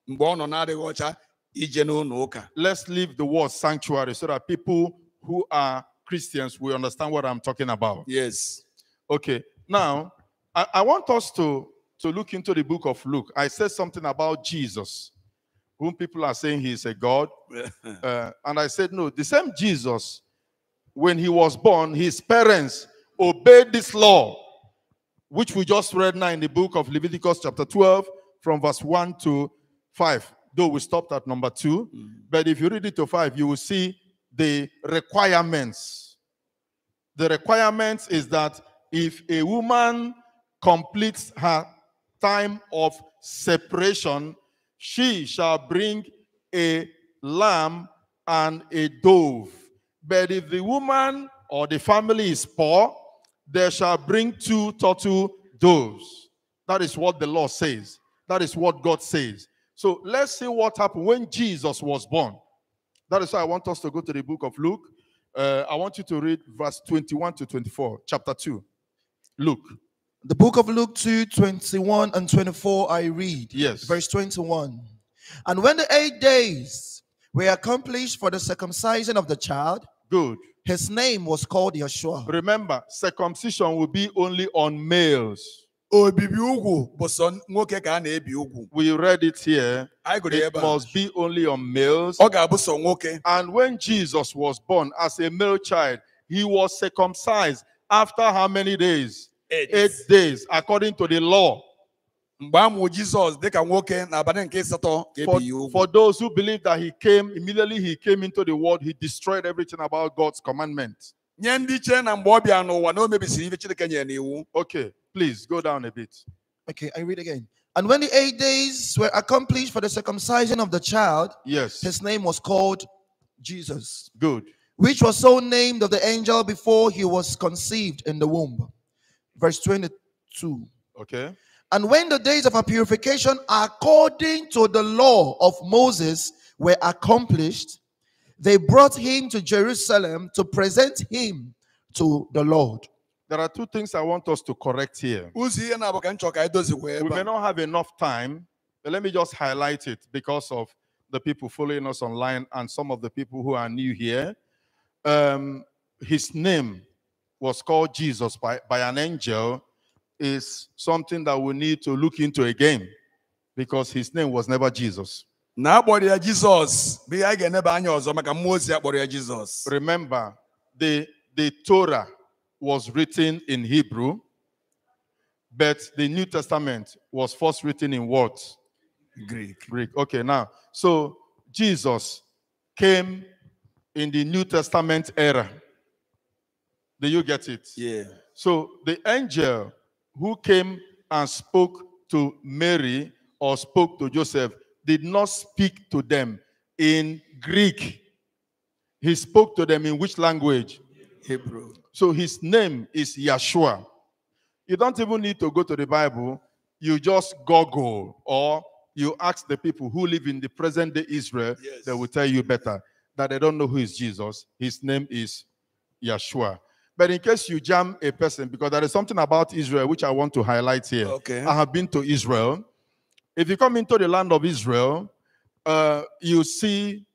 mgbe ọ nọ na-adịghị ọcha ije n'ụlọ ụka Let's leave the word sanctuary so that people who are Christians will understand what I'm talking about. yes Okay, now I, I want us to, to look into the book of Luke. I said something about Jesus, whom people are saying he is a God. Uh, and I said, no, the same Jesus, when he was born, his parents obeyed this law, which we just read now in the book of Leviticus, chapter 12, from verse 1 to 5. Though we stopped at number 2. But if you read it to 5, you will see the requirements. The requirements is that if a woman completes her time of separation, she shall bring a lamb and a dove. But if the woman or the family is poor, they shall bring two turtle doves. That is what the law says. That is what God says. So let's see what happened when Jesus was born. That is why I want us to go to the book of Luke. Uh, I want you to read verse 21 to 24, chapter 2. Luke. The book of Luke 2 21 and 24, I read. Yes. Verse 21. And when the eight days were accomplished for the circumcision of the child, Good. his name was called Yeshua. Remember, circumcision will be only on males. obibi ugwu bụ sọ nwoke ka a na-ebi ugwu We read it here. anyị gụrụ It ebe a must be only on males. ọ ga-abụ sọ nwoke And when Jesus was born as a male child, he was circumcised after how many days? Eight days, according to the law. mgbe a mụrụ jizọs dịka nwoke n'abalị nke asatọ ka For, ebi ya ugwu for those who believe that he came, immediately he came into the world, he destroyed everything about God's commandment. nye ndị chee na mgbe ọ bịa n'ụwa na o mebisiri ife chineke nyere n'iwu Okay, please go down a bit. Okay, I read again. And when the eight days were accomplished for the circumcision of the child, Yes, his name was called Jesus, good. which was so named of the angel before he was conceived in the womb. Verse 22. Okay, And when the days of our purification according to the law of Moses were accomplished, they brought him to Jerusalem to present him to the Lord. there are two things I want us to correct here. ụzọ ihe na-abụ ka m chọrọ ka anyị We may not have enough time, but let me just highlight it because of the people following us online and some of the people who are new here. Um, his name was called Jesus by, by an angel, is something that we need to look into again because his name was never Jesus. na akpọrọ ya jizọs bụ ihe anyị ga-eneba anya ọzọ maka mmụọ ozi akpọrọ ya jizọs Remember, the, the Torah was written in Hebrew, but the New Testament was first written in what? Greek. Greek. Okay, now, so Jesus came in the New Testament era. Do you get it? Yeah. So the angel who came and spoke to Mary or spoke to Joseph did not speak to them in Greek. He spoke to them in which language? Hebrew. So his name is Yeshua. You don't even need to go to the Bible. You just Google or you ask the people who live in the present day Israel, Yes. they will tell you better that they don't know who is Jesus. His name is Yeshua. But in case you jam a person, because there is something about Israel which I want to highlight here. Okay. I have been to Israel. If you come into the land of Israel, uh, you see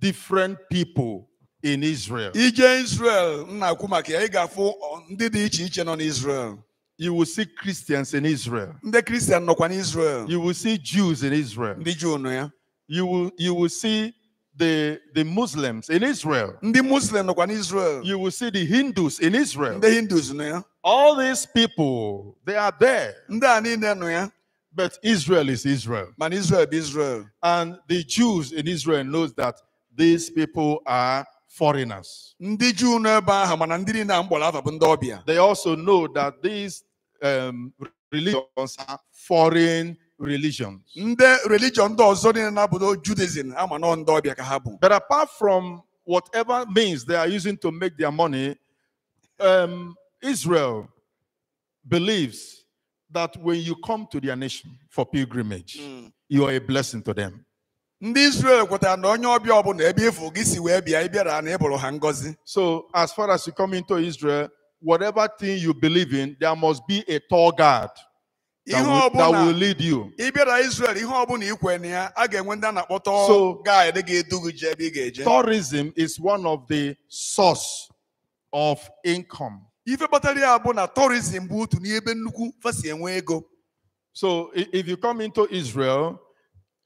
different people in Israel. ije Israel m na-ekwu maka ya ị ga-afụ ọ, ndị dị iche iche nọ n'Israel You will see Christians in Israel. ndị kristian nọkwa Israel. You will see Jews in Israel. ndị Juu nọ ya You will you will see the the Muslims in Israel. ndị muslim nọkwa n'Israel You will see the Hindus in Israel. ndị hindus nọ ya. All these people they are there, ndị a niile nọ ya. But Israel is Israel, mana Israel bụ Israel. And the Jews in Israel knows that these people are foreigners. ndị Juu nọ ebe ahụ mana ndị niile a mkpọrọ afa bụ ndị ọbịa. They also know that these um, religions are foreign religions. ndị religion ndị ọzọ niile na-abụdo Judaism ama nọ ndị ọbịa ka ha bụ But apart from whatever means they are using to make their money, um, Israel believes that when you come to their nation for pilgrimage, you are a blessing to them. ndị Israel kwetara na onye ọbịa ọbụla ebe ịfụ gị si wee bịa ịbịara na ịbụrụ ha ngọzi So, as far as you come into Israel, whatever thing you believe in, there must be a tall ihe that will, that will lead you. ịbịara Israel ihe ọbụla ikwe na ya a ga-enwe ndị a na-akpọta So- gaịdị ga-edu gị jee ị ga-eje Tourism is one of the source of income. ife kpatara ya bụ na tourism bụ otu n'ebe nnukwu enwe ego So, if you come into Israel,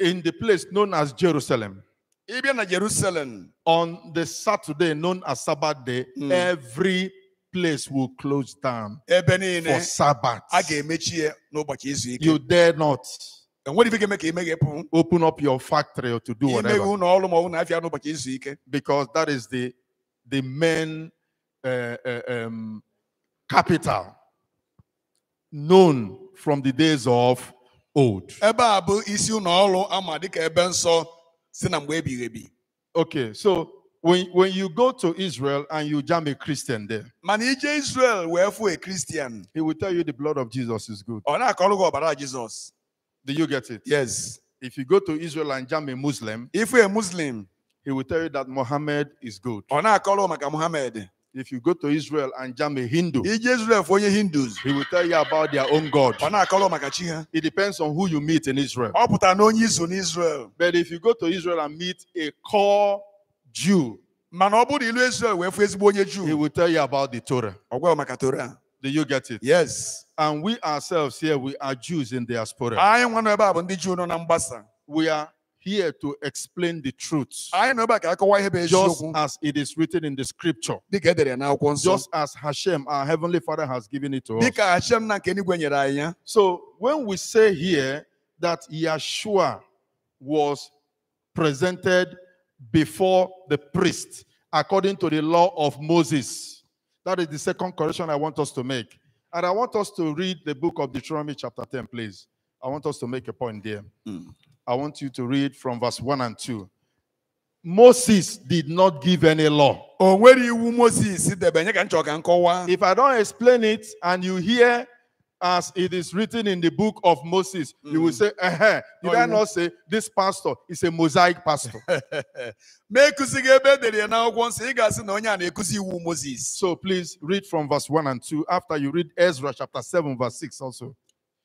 in the place known as Jerusalem, ịbịa na Jerusalem on the Saturday known as Sabbath day, Mm. every place will close down ebe for Sabbath. a ga-emechi ya n'ụbọchị izu ike. You dare not enwere ife ga-eme ka ime ga-epụ open up your factory or to do imeghe whatever. ụlọ ọrụ ma ọ bụ na afịa n'ụbọchị izu ike. Because that is the the main uh, uh, um, capital known from the days of old. ebe a bụ isi ụlọ ọrụ ama dịka ebe nsọ si na mgbe ebighị ebi. Okay, so When, when you go to Israel and you jam a Christian there, mana ije Israel wee fụ a Christian he will tell you the blood of Jesus is good. ọ na-akọrọ gị ọbara Jizọs Do you get it? yes If you go to Israel and jam a Muslim, ifu a Muslim he will tell you that Muhammad is good. ọ na-akọrọ maka Muhammad If you go to Israel and jam a Hindu, ije Israel fụ onye Hindus he will tell you about their own God. ọ na-akọrọ maka chi ha It depends on who you meet in Israel. ọ pụtara na onye iso n'Israel But if you go to Israel and meet a core Jew, mana ọ bụrụ ilu Israel wee fụ ezigbo onye he will tell you about the Torah. ọ gwa maka Torah. Do you get it? yes. And we ourselves here, we are Jews in diaspora. anyị nwa nọ ebe a bụ ndị Juu nọ na mgbasa. We are here to explain the truth, anyị nọ ebe a ka akọwa just as it is written in the scripture, dịka edere ya n'akwụkwọ just as Hashem, our heavenly Father, has given it to us. dịka Hashem na nke eluigwe nyere anyị ya. So when we say here that Yeshua was presented before the priest according to the law of Moses, that is the second correction I want us to make. And I want us to read the book of Deuteronomy, chapter 10, please. I want us to make a point there. Hmm. I want you to read from verse 1 and 2. Moses did not give any law. o nwere iwu Moses debe nye ka m chọrọ ka m kọwaa If I don't explain it and you hear as it is written in the book of Moses, you will say, eh, did Oh, I not say this pastor is a mosaic pastor? ma ekuzi gị ebe edere ya n'akwụkwọ nsọ ị ga-asị na onye a na-ekuzi iwu Moses so please read from verse 1 and 2 after you read Ezra chapter 7, verse 6 also.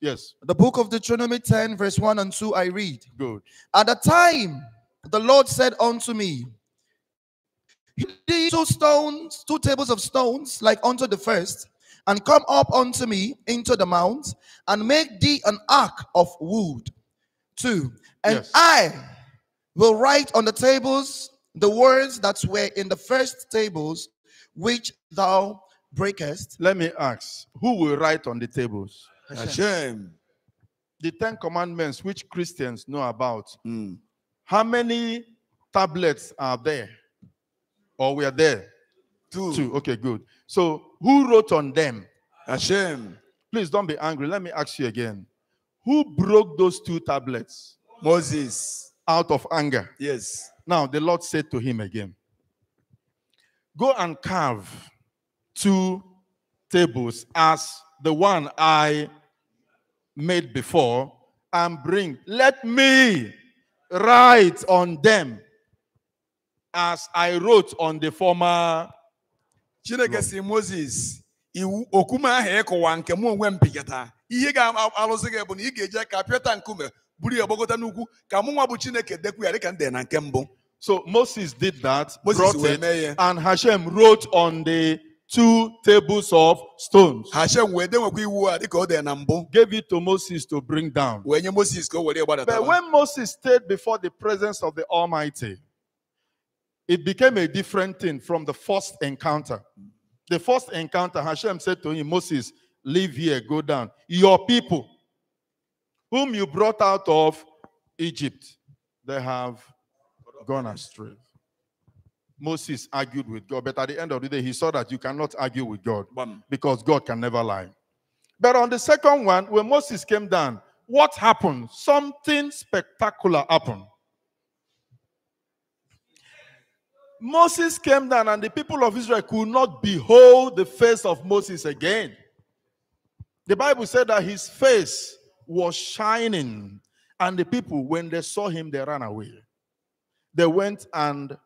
Yes, The book of Deuteronomy 10, verse 1 and 2, I read. good. At the time, the Lord said unto me, thee two stones, two tables of stones, like unto the first, and come up unto me into the mount, and make thee an ark of wood. Two, and Yes. I will write on the tables the words that were in the first tables, which thou breakest. Let me ask who will write on the tables? Hashem The Ten Commandments, which Christians know about. Mm. How many tablets are there? Or were there? two Two. Okay, good. So who wrote on them? Hashem Please don't be angry. Let me ask you again. Who broke those two tablets Moses out of anger? yes Now the Lord said to him again, Go and carve two tables as the one I made before and bring. Let me write on them as I wrote on the former. Chineke si Moses iwu okume ahụ ịkụwa nke mụ onwe m pịkọta ihe ga-alụzi gị bụ na ị ga-eje ka pịata nkume buru ya gbagota n'ugwu ka mụ nwa bụ Chineke dekwu ya dịka nde na nke mbụ. So Moses did that, Moses brought it, and Hashem wrote on the two tables of stones, Hashem wee denwekwa iwu a dịka o dee na mbụ. Gave it to Moses to bring down. wee nye Moses ka o were gbadata. But when Moses stayed before the presence of the Almighty, it became a different thing from the first encounter. The first encounter, Hashem said to him, Moses, leave here, go down. Your people, whom you brought out of Egypt, they have gone astray. Moses argued with God, but at the end of the day, he saw that you cannot argue with God because God can never lie. But on the second one, when Moses came down, what happened? Something spectacular happened. Moses came down, and the people of Israel could not behold the face of Moses again. The Bible said that his face was shining, and the people, when they saw him, they ran away. They went and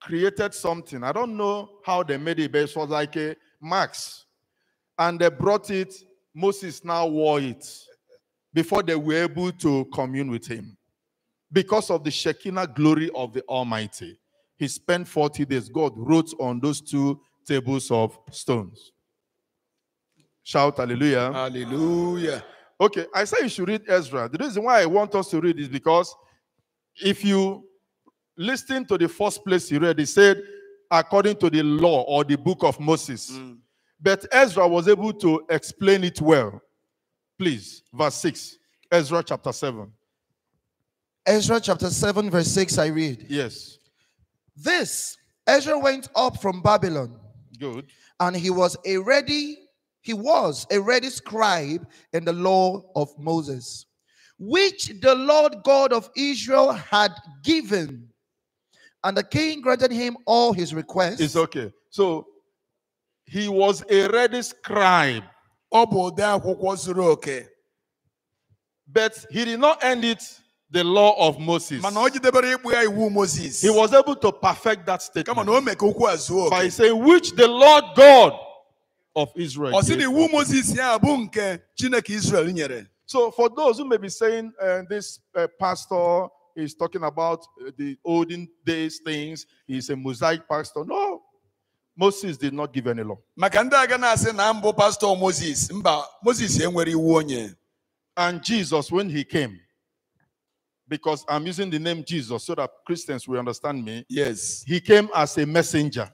created something. I don't know how they made it, but it was like a max. And they brought it. Moses now wore it before they were able to commune with him. Because of the Shekinah glory of the Almighty, he spent 40 days. God wrote on those two tables of stones. Shout hallelujah. Hallelujah. Okay, I say you should read Ezra. The reason why I want us to read is because if you listen to the first place you read, he said, according to the law or the book of Moses. Mm. But Ezra was able to explain it well. Please, verse 6, Ezra chapter 7. Ezra chapter 7, verse 6, I read. Yes, This Ezra went up from Babylon, good. and he was a ready, he was a ready scribe in the law of Moses, which the Lord God of Israel had given And the king granted him all his requests. It's okay. So he was a ready scribe, ọ bụ ode akwụkwọ zuru oke but he did not end it the law of Moses. mana o jidebere ikpu ya iwu moses He was able to perfect that statement na o mee ka okwu by saying, Which the Lord God of Israel. ọ sị na gave moses ya bụ nke israel nyere So, for those who may be saying uh, this uh, pastor is talking about uh, the olden days things, he's a mosaic pastor. No, Moses did not give any law. maka ndị aga na-asị na mbụ pastọ moses mba moses enwere iwu onye And Jesus, when he came, because I'm using the name Jesus so that Christians will understand me, yes he came as a messenger.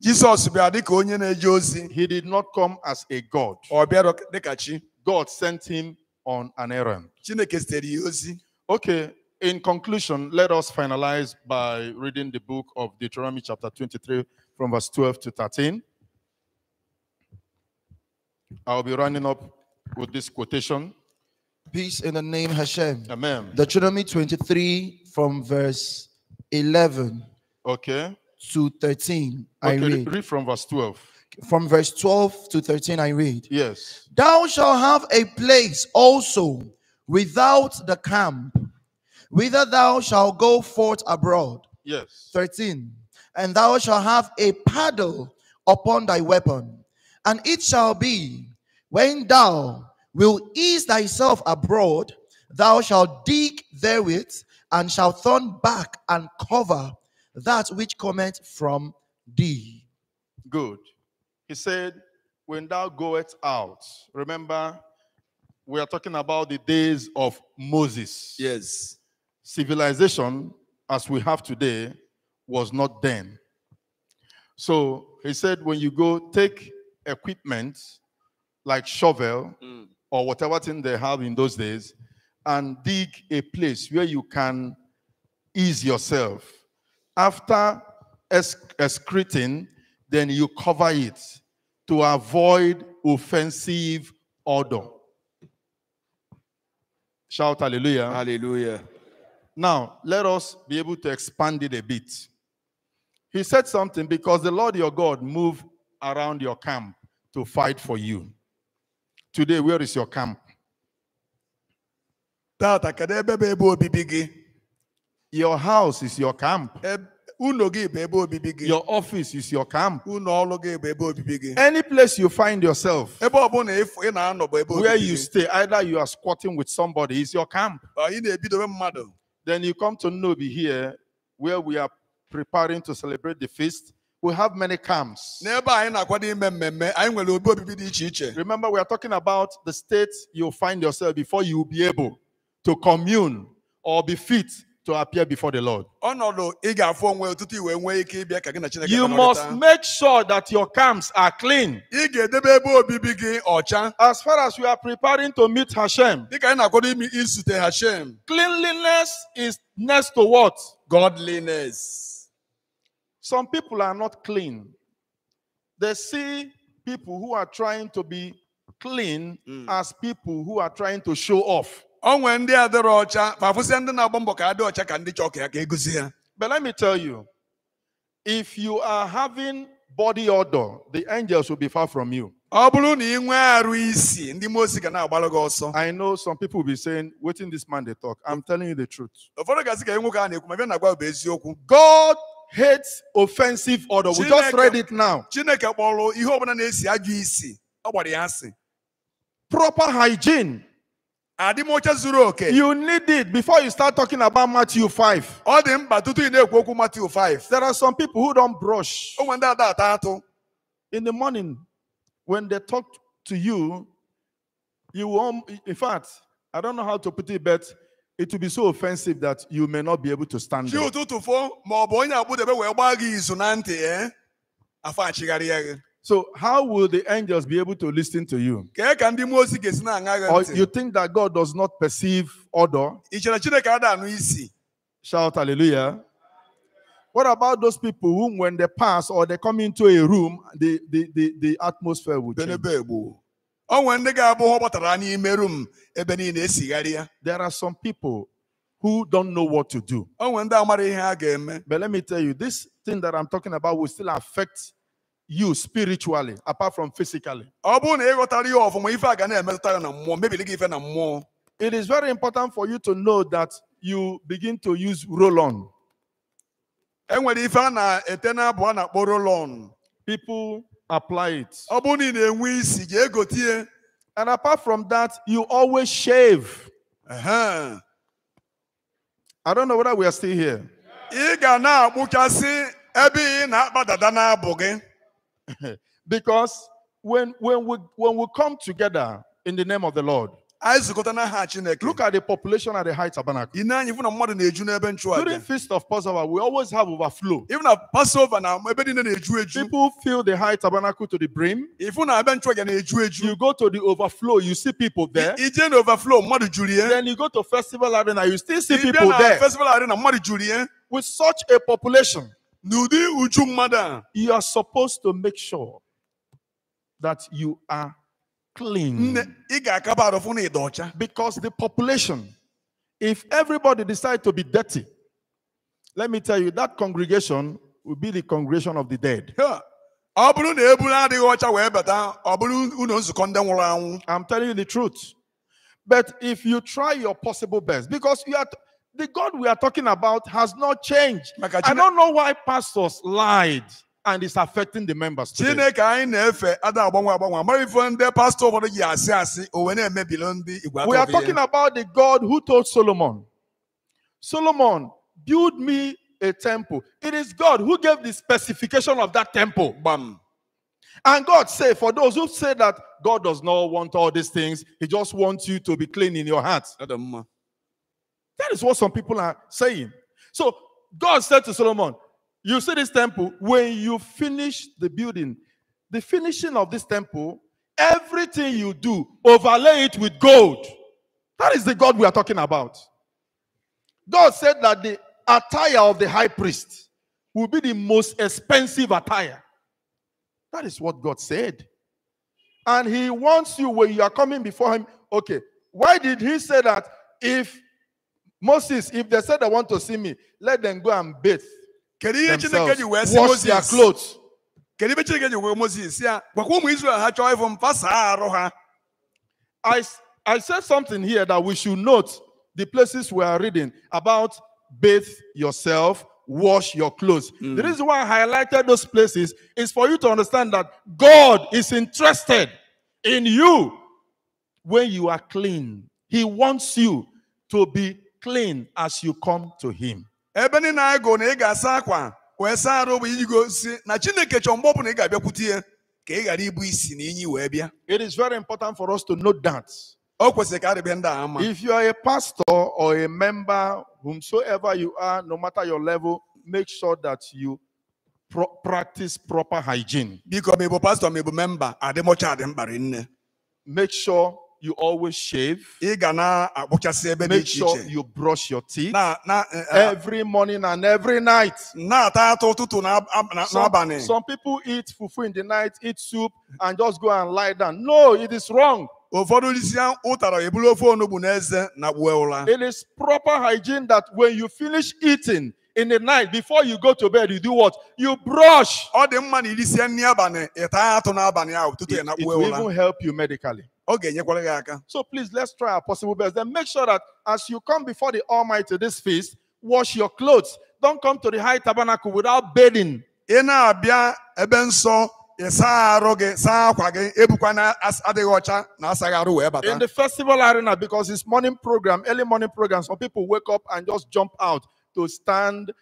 Jesus bịara dịka onye na-eje He did not come as a God. ọ bịara dịka chi God sent him on an errand. Okay, in conclusion, let us finalize by reading the book of Deuteronomy, chapter 23, from verse 12 to 13. I'll be running up with this quotation. Peace in the name Hashem. Amen. Deuteronomy 23 from verse 11 Okay. to 13. I read. read from verse 12. From verse 12 to 13, I read. Yes. Thou shalt have a place also without the camp, whither thou shalt go forth abroad. Yes. 13. And thou shalt have a paddle upon thy weapon. And it shall be, when thou wilt ease thyself abroad, thou shalt dig therewith, and shalt turn back and cover that which cometh from thee. Good. He said, When thou goest out, remember, we are talking about the days of Moses. yes civilization as we have today was not then. So he said, when you go take equipment like shovel mm. Or whatever thing they have in those days and dig a place where you can ease yourself. After esc- excreting, then you cover it to avoid offensive odor. Shout hallelujah. hallelujah Now, let us be able to expand it a bit. He said something because the Lord your God moved around your camp to fight for you. Today, where is your camp? tata kedu ebe bụ ebe obibi gị Your house is your camp. Ụlọ gị bụ ebe obibi gị Your office is your camp. ụlọ ọrụ gị bụ ebe obibi gị Any place you find yourself, ebe ọbụla ị na-anọ bụ ebe where you stay, either you are squatting with somebody, is your camp. Ọ, ị na-ebidobe mmadụ Then you come to Nnobi here, where we are preparing to celebrate the feast. We have many camps. n'ebe anyị na-akwado ime mmemme anyị nwere obi obibi dị iche iche Remember, we are talking about the state you find yourself before you will be able to commune or be fit to appear before the Lord. ọnọdụ ị ga-afụ onwe tutu i wee nwee ike ịbịa ka gị na Chineke You must make sure that your camps are clean. ị ga-edebe ebe obibi gị ọcha As far as we are preparing to meet Hashem, dịka anyị na-akwado ime izute Hashem cleanliness is next to what? godliness Some people are not clean. They see people who are trying to be clean mm. as people who are trying to show off. o nwee ndị adịrọ ọcha ma fụsịa ndị na-agba mbọ ka adị ọcha ka ndị chọọ ka ya ka egosi ha But let me tell you, if you are having body odor, the angels will be far from you. ọ bụrụ na ị nwee arụ isi ndị mmụọ ozi ga na-agbara gị ọsọ I know some people will be saying, waiting this man they talk. I'm telling you the truth. ụfọdụ gasị ka nwoke a na-ekwu ma bịa na-agwa bụ eziokwu God hates offensive odor. We just read it now. chineke kpọrọ ihe ọbụla na-esi ajọ isi ọ gbara ya asị Proper hygiene. adịmọcha zuru oke You need it before you start talking about Matthew 5. ọ dị mkpa tutu ị na-ekwu okwu Matiu 5 There are some people who don't brush. o nwere ndị ada ata atụ In the morning, when they talk to you, you won't, in fact, I don't know how to put it, but it will be so offensive that you may not be able to stand chi ụtụtụ fo ma ọ bụ onye agbụdebe wee gbaa gị izu na ntị ee afọ achịgharịa gị So, how will the angels be able to listen to you? kee ka ndị mmụọ ozi ga-esi na-aṅa Or you think that God does not perceive order? ị chere chineke ada anụ isi Shout hallelujah. What about those people whom, when they pass or they come into a room, the, the, the, the atmosphere will change? Benebe egbu o nwere ndị ga-abụ ha gbatara n'ime rum ebe niile esigharị There are some people who don't know what to do. o nwere ndị amara ihe a ga-eme But let me tell you, this thing that I'm talking about will still affect you spiritually, apart from physically. ọ bụrụ na ị ghọtara ihe ọfụma ife a ga na-emetụta ya na mmụọ mebiri gị ife na mmụọ It is very important for you to know that you begin to use roll on. nwere ife a na-ete n'abụ a na-akpọ rolon People apply it. ọ bụrụ na ị na-enwe isi ga-egotie And apart from that, you always shave. Ehe. I don't know whether we are still here. ị ga na-akpụchasị ebe ị na-akpa dada n'abụ gị Because when, when, we, when we come together in the name of the Lord, anyị zukọta n'aha Chineke look at the population at the high tabernacle. ị na-anya ifu na mmadụ na-eju n'ebe During Feast of Passover, we always have overflow. Even na Passover na ebe niile na-eju People fill the high tabernacle to the brim. ifu na ebe nchụaja na-eju You go to the overflow, you see people there. ije na overflow mmadụ juru ya Then you go to festival arena, you still see people there. festival arena mmadụ juru ya With such a population, n'ụdị uju mmadụ a you are supposed to make sure that you are clean. nne ị ga-akaba arụ fụ na ịda ọcha Because the population, if everybody decide to be dirty, let me tell you, that congregation will be the congregation of the dead. Ha! ọ bụrụ na eburu adịghị ọcha wee bata ọ bụrụ ụlọ nzukọ ndị nwụrụ anwụ I'm telling you the truth. But if you try your possible best, because you are the God we are talking about has not changed. I don't know why pastors lied and it's affecting the members. Today. chineke anyị na-efe ada agbanwe agbanwe amara ife ndị pastọ ụfọdụ ji asị asị o wee na-emebili ndị igwe We are talking about the God who told Solomon, Solomon, build me a temple. It is God who gave the specification of that temple. gbam And God said, for those who say that God does not want all these things, He just wants you to be clean in your heart. That is what some people are saying. So God said to Solomon, You see this temple, when you finish the building, the finishing of this temple, everything you do, overlay it with gold. That is the God we are talking about. God said that the attire of the high priest will be the most expensive attire. That is what God said. And He wants you when you are coming before Him. Okay, why did He say that if Moses, if they said they want to see me, let them go and bathe kedu ihe chineke ji wee themselves, sị wash their clothes. kedu ebe chineke ji wee moses ya gwakwa ụmụ israel ha chọọ ịfụ m fasaa arụ ha I, I said something here that we should note the places we are reading about bathe yourself, wash your clothes. Mm. The reason why I highlighted those places is for you to understand that God is interested in you when you are clean. He wants you to be clean as you come to Him. Ebe anyị gụrụ na ị ga-asa akwa wee saa arụ bụ iji gosi na chineke chọrọ mgbe ọ bụla ị ga-abịakwute ya ka ị ghara ibu isi na inyi wee bịa It is very important for us to note that. o kwesịrị ka adịbe ndị a ama If you are a pastor or a member, whomsoever you are, no matter your level, make sure that you pro- practice proper hygiene. biko ma ị bụ pastọ ma ị bụ memba adịmọcha adị mkparị nne Make sure you always shave. ị ga na-akpụchasị ebe dị Make sure you brush your teeth na na eh, eh, every morning and every night. na-ata atụ ụtụtụ na ab- na- Some, some people eat fufu in the night, eat soup, and just go and lie down. No, it is wrong. ụfọdụ isi ụtara ebulu ofe onugbu na eze na kpuo ụra It is proper hygiene that when you finish eating in the night, before you go to bed, you do what? You brush. ọ dị mma na irisie nri abalị ịta atụ n'abalị ahụ tutu It, ị it will even help you medically. Ọ ga-enyekwara gị aka So please, let's try our possible best. Then make sure that as you come before the Almighty this feast, wash your clothes. Don't come to the high tabernacle without bathing. ị na-abịa ebe nsọ ị saa arụ gị saa akwa gị na as- adịghị ọcha na asaghị arụ wee bata In the festival arena, because it's morning program, early morning program, some people wake up and just jump out to stand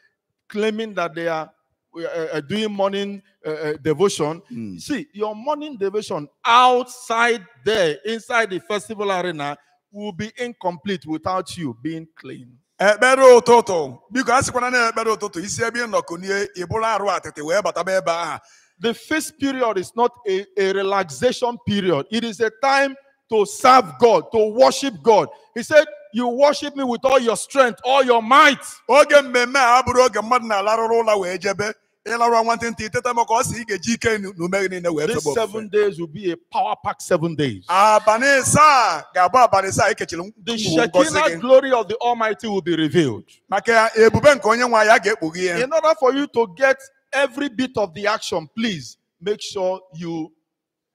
claiming that they are uh, uh, doing morning uh, uh, devotion. See, your morning devotion outside there, inside the festival arena, will be incomplete without you being clean. ekpere ụtụtụ biko a sịkwana na ekpere ụtụtụ isi ebe ị ịbụrụ arụ atịtị wee bataba ebe ahụ The feast period is not a, a relaxation period, it is a time to serve God, to worship God. He said, You worship me with all your strength, all your might. oge mmemme a abụrụ oge mmadụ na-alarụrụ ụla wee jebe ịlarụ nwantịntị iteta maka ọ sị ị ga-eji ike na gị niile wee These seven days will be a power pack seven days. abalị saa ga-abụ abalị saa ekechiri The Shekinah glory of the Almighty will be revealed. maka ebube nke onye nwe anyị a ga-ekpughe ihe In order for you to get every bit of the action, please make sure you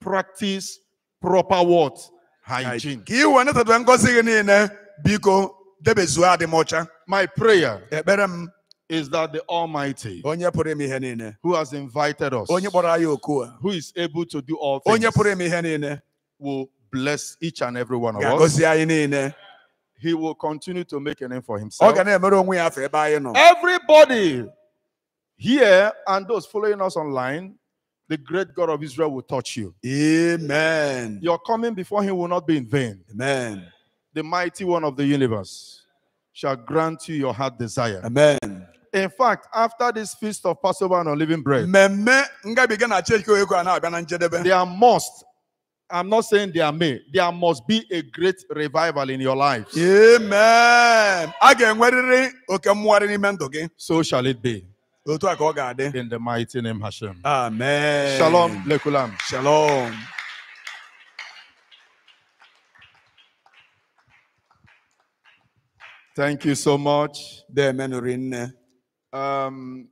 practice proper what? Hygiene. ka ị wee netadebe ngozi gị niile biko debezuo adịmọcha My prayer ekpere m is that the Almighty, onye pụrụ ime ihe niile who has invited us, onye kpọrọ anyị oku a who is able to do all things, onye pụrụ ime ihe niile will bless each and every one of us. ga-agọzi anyị niile He will continue to make a name for himself. ga na-emere onwe ya afọ ebe anyị nọ Everybody here and those following us online, the great God of Israel will touch you. amen Your coming before him will not be in vain. amen The mighty one of the universe shall grant you your heart desire. amen In fact, after this feast of Passover and unleavened bread, mmemme ngabiga na chike ego a na-abịa na njedebe there must, I'm not saying there may, there must be a great revival in your lives. amen a ga-enwerịrị oke mmụgharị n'ime ndụ gị So shall it be. otu a ka ọ ga-adị In the mighty name Hashem. amen Shalom, Lekulam. shalom Thank you so much. deemenụ rinne Um,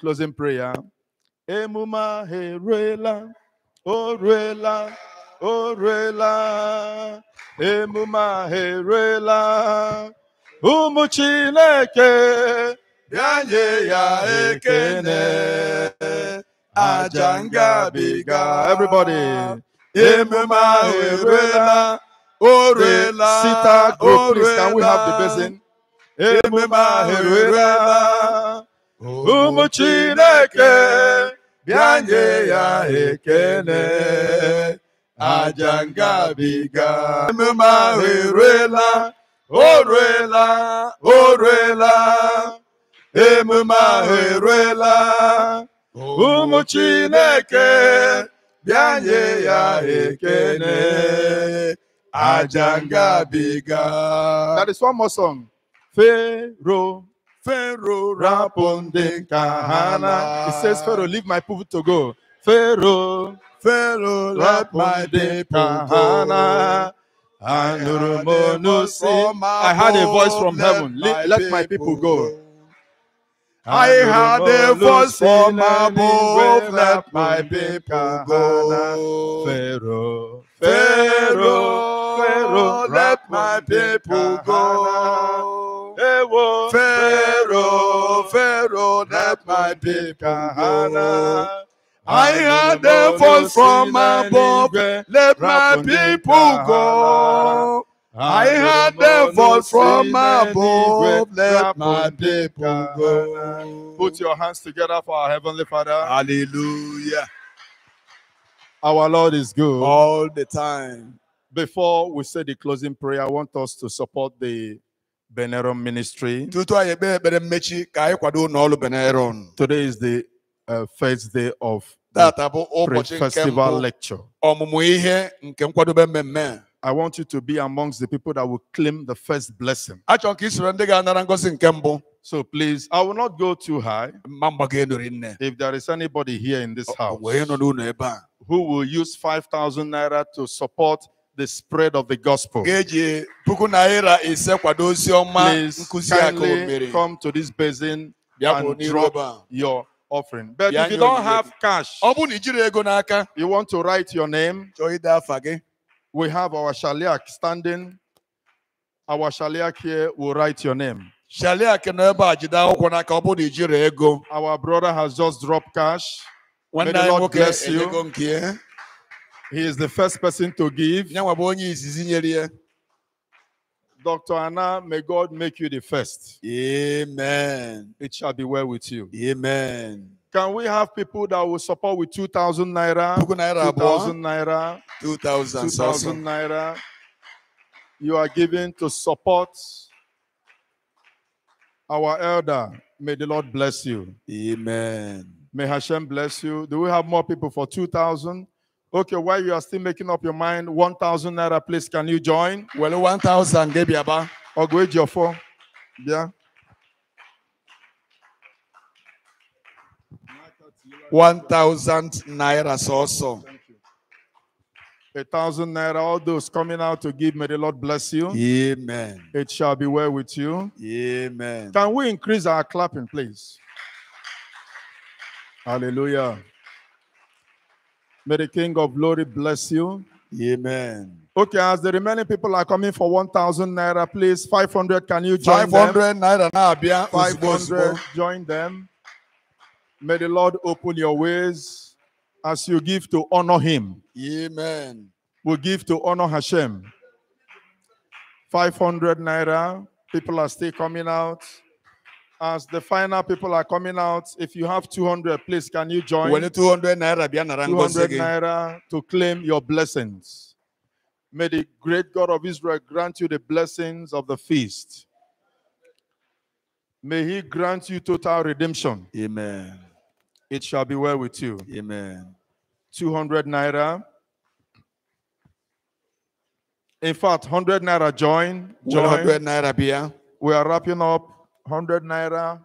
closing prayer. Emuma heruela, oruela, oruela. Emuma heruela, ụmụ Chineke bịa nye ya ekene. Aja ngabiga. Everybody. Emume ahụ eruela, o ruela Sita group, please, can we have the basin? Emume ahụ eruela. Ụmụ chineke bịa nye ya ekene aja ngabiga. Emume ahụ eruela o ruela o ruela emume ahụ eruela ụmụ chineke bịa nye ya ekene aja ngabiga. That is one more song. Pharaoh Pharaoh rapụ ndị ka ha na. It says, Pharaoh, leave my people to go. Pharaoh, Pharaoh, let my people ka ha na. go. Anụrụ m olu I had a voice from heaven. "Le- Let my people go. I had a voice from above, let my people go. Pharaoh, Pharaoh, Pharaoh, let my people go. Pharaoh, Pharaoh, Pharaoh, let my people go. Ah, I had a voice from above, let my people go. I had a voice from above, let my people go. Put your hands together for our Heavenly Father. Hallelujah. Our Lord is good. All the time. Before we say the closing prayer, I want us to support the Benerum ministry. Tutu anyị ekpe ekpere mmechi ka anyị kwado n'ọlụ Beneron. Today is the uh, first day of the Tata bụ ụbọchị nke festival lecture. ọmụmụ ihe nke nkwadobe mmemme. I want you to be amongst the people that will claim the first blessing. Achọrọ m ka ị soro ndị ga-anara ngọzi nke mbụ. So please, I will not go too high. Mma mgbago enori nne. If there is anybody here in this house Wee nọ n'ụlọ ebe a. who will use 5,000 naira to support the spread of the gospel, Ga-eji puku naira ise kwado ozi ọma please nkụzi aka o kindly come to this basin and drop your offering. But if you don't have cash, Ọ bụrụ na i jiri ego n'aka, you want to write your name, chọọ ide afa gị. we have our shaliak standing. Our shaliak here will write your name. Shaliak nọ ebe a jide akwụkwọ n'aka ọ bụrụ na i jiri ego. Our brother has just dropped cash. Nwanne the Lord bless you. Enyego nke ya. He is the first person to give. Ya nwa bụ onye izizi nyere ya. Dr. Anna, may God make you the first. Amen. It shall be well with you. Amen. Can we have people that will support with 2,000 naira? Puku naira 2,000 naira. 2000 2,000 naira. You are giving to support our elder. May the Lord bless you. Amen. May Hashem bless you. Do we have more people for 2,000? Okay, while you are still making up your mind, 1,000 naira, please, can you join? Were 1000 gị bịaba. Or go your four. Yeah. 1000 naira sọsọ. A thousand naira, all those coming out to give, may the Lord bless you. Amen. It shall be well with you. Amen. Can we increase our clapping, please? Hallelujah. May the King of Glory bless you. Amen. Okay, as the remaining people are coming for 1,000 naira, please, 500, can you join them? 500 naira na-abịa 500, join them. May the Lord open your ways as you give to honor Him. Amen. We give to honor Hashem. 500 naira. People are still coming out. As the final people are coming out, if you have 200, please can you join? 200 naira bịa nara ngọzi 200 naira to claim your blessings. May the great God of Israel grant you the blessings of the feast. May He grant you total redemption. Amen. It shall be well with you. Amen. 200 naira. In fact, 100 naira join. Join. 100 naira bịa. We are wrapping up 100 naira.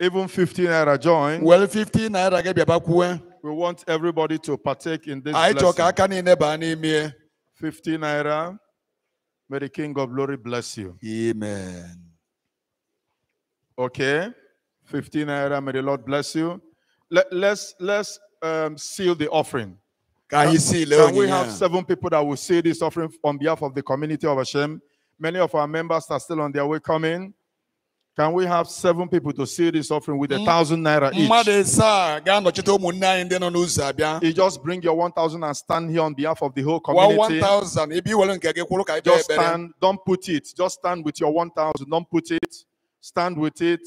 Even 50 naira join. Well, 50 naira gị bịaba kwue. We want everybody to partake in this Anyị chọrọ ka blessing. aka niile baa n'ime. 50 naira. May the King of Glory bless you. Amen. Okay. 50 naira. May the Lord bless you. Let, let's let's um, seal the offering. Ka you see, Can we have seven people that will say this offering on behalf of the community of Hashem? Many of our members are still on their way coming. Can we have seven people to see this offering with a Mm. thousand naira each? ise a ga-anọchite ụmụnne anyị ndị nọ n'ụzọ abịa. You just bring your 1,000 and stand here on behalf of the whole community. 1000 ebe iwere nke gị kwụrụ ka anyị kpee Just stand, don't put it. Just stand with your 1,000. Don't put it. Stand with it.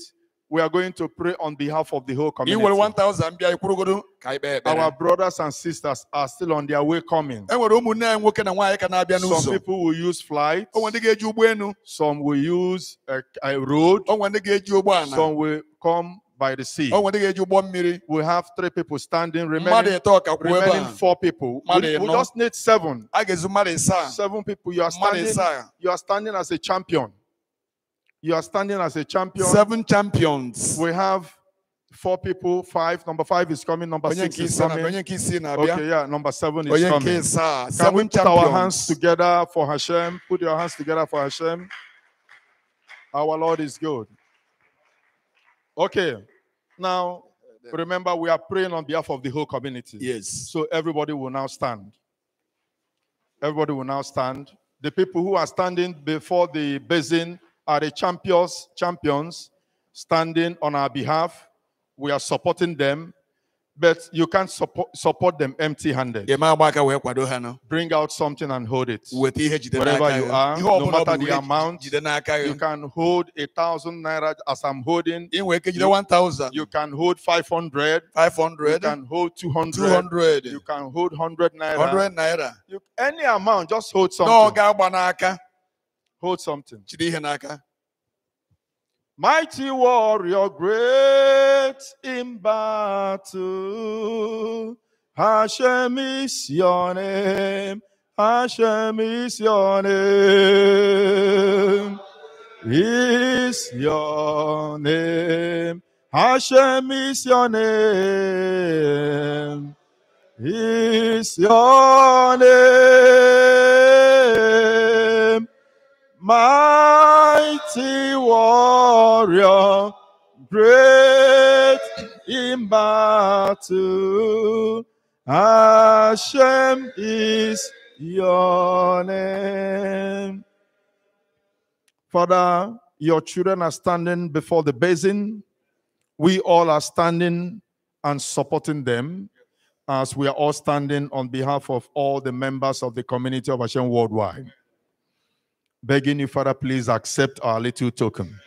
We are going to pray on behalf of the whole community. 1000 bịa ikwurugodo ka anyị kpee ekpere. Our brothers and sisters are still on their way coming. nwere ụmụnne anyị nwoke na nwaanyị ka na-abịa Some people will use flight. o nwere ndị ga-eji ụgbọelu Some will use a, a road. o nwere ndị ga-eji Some will come by the sea. o nwere ndị ga-eji ụgbọ We have three people standing. Remaining, ịtọ ka kwuo ebe remaining four people. We, we just need seven. a ga-ezu mmadụ isaa Seven people. You are standing. You are standing as a champion. You are standing as a champion. seven champions We have Four people, five. Number five is coming. Number onye six is coming. onye nke isii na-abịa Okay, yeah. Number seven is onye coming. Can we put our hands together for Hashem? Put your hands together for Hashem. Our Lord is good. Okay. Now, remember, we are praying on behalf of the whole community. yes So everybody will now stand. Everybody will now stand. The people who are standing before the basin are the champions, champions standing on our behalf. We are supporting them, but you can't support, support them empty-handed. ga-eme agba aka wee kwado ha nọ Bring out something and hold it. weta ihe jide Wherever you are, no matter the amount, You can hold a thousand naira as I'm holding. ị nwere ike jide You- 1000 You can hold 500, 500, You 500 can hold 200. 200 You can hold 100 naira. 100 naira You, any amount, just hold something. Hold something. jide ihe n'aka Mighty warrior, great in battle. Hashem is your name. Hashem is your name. Is your name. Hashem is your name. Is your name. Mighty warrior, great in battle. Hashem is your name. Father, your children are standing before the basin. We all are standing and supporting them as we are all standing on behalf of all the members of the community of Hashem worldwide. Begging you, Father, please accept our little token.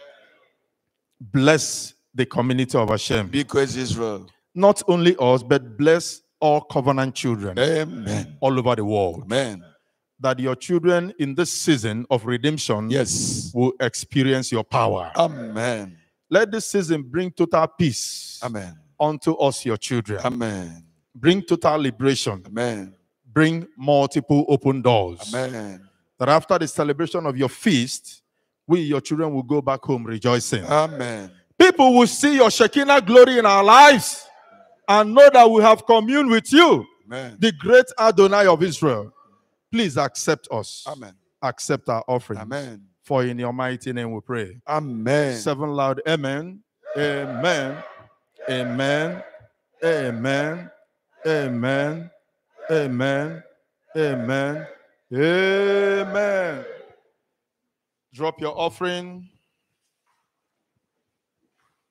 Bless the community of Hashem. Because Israel Not only us, but bless all covenant children amen all over the world. amen That your children in this season of redemption yes will experience your power. amen Let this season bring total peace amen unto us, your children. amen Bring total liberation. amen Bring multiple open doors. amen That after the celebration of your feast, we, your children, will go back home rejoicing. amen People will see your Shekinah glory in our lives and know that we have communed with you, amen the great Adonai of Israel. Please accept us. amen Accept our offering. amen For in your mighty name we pray. amen Seven loud amen. Amen. Amen. Amen. Amen. Amen. Amen. Amen. Drop your offering.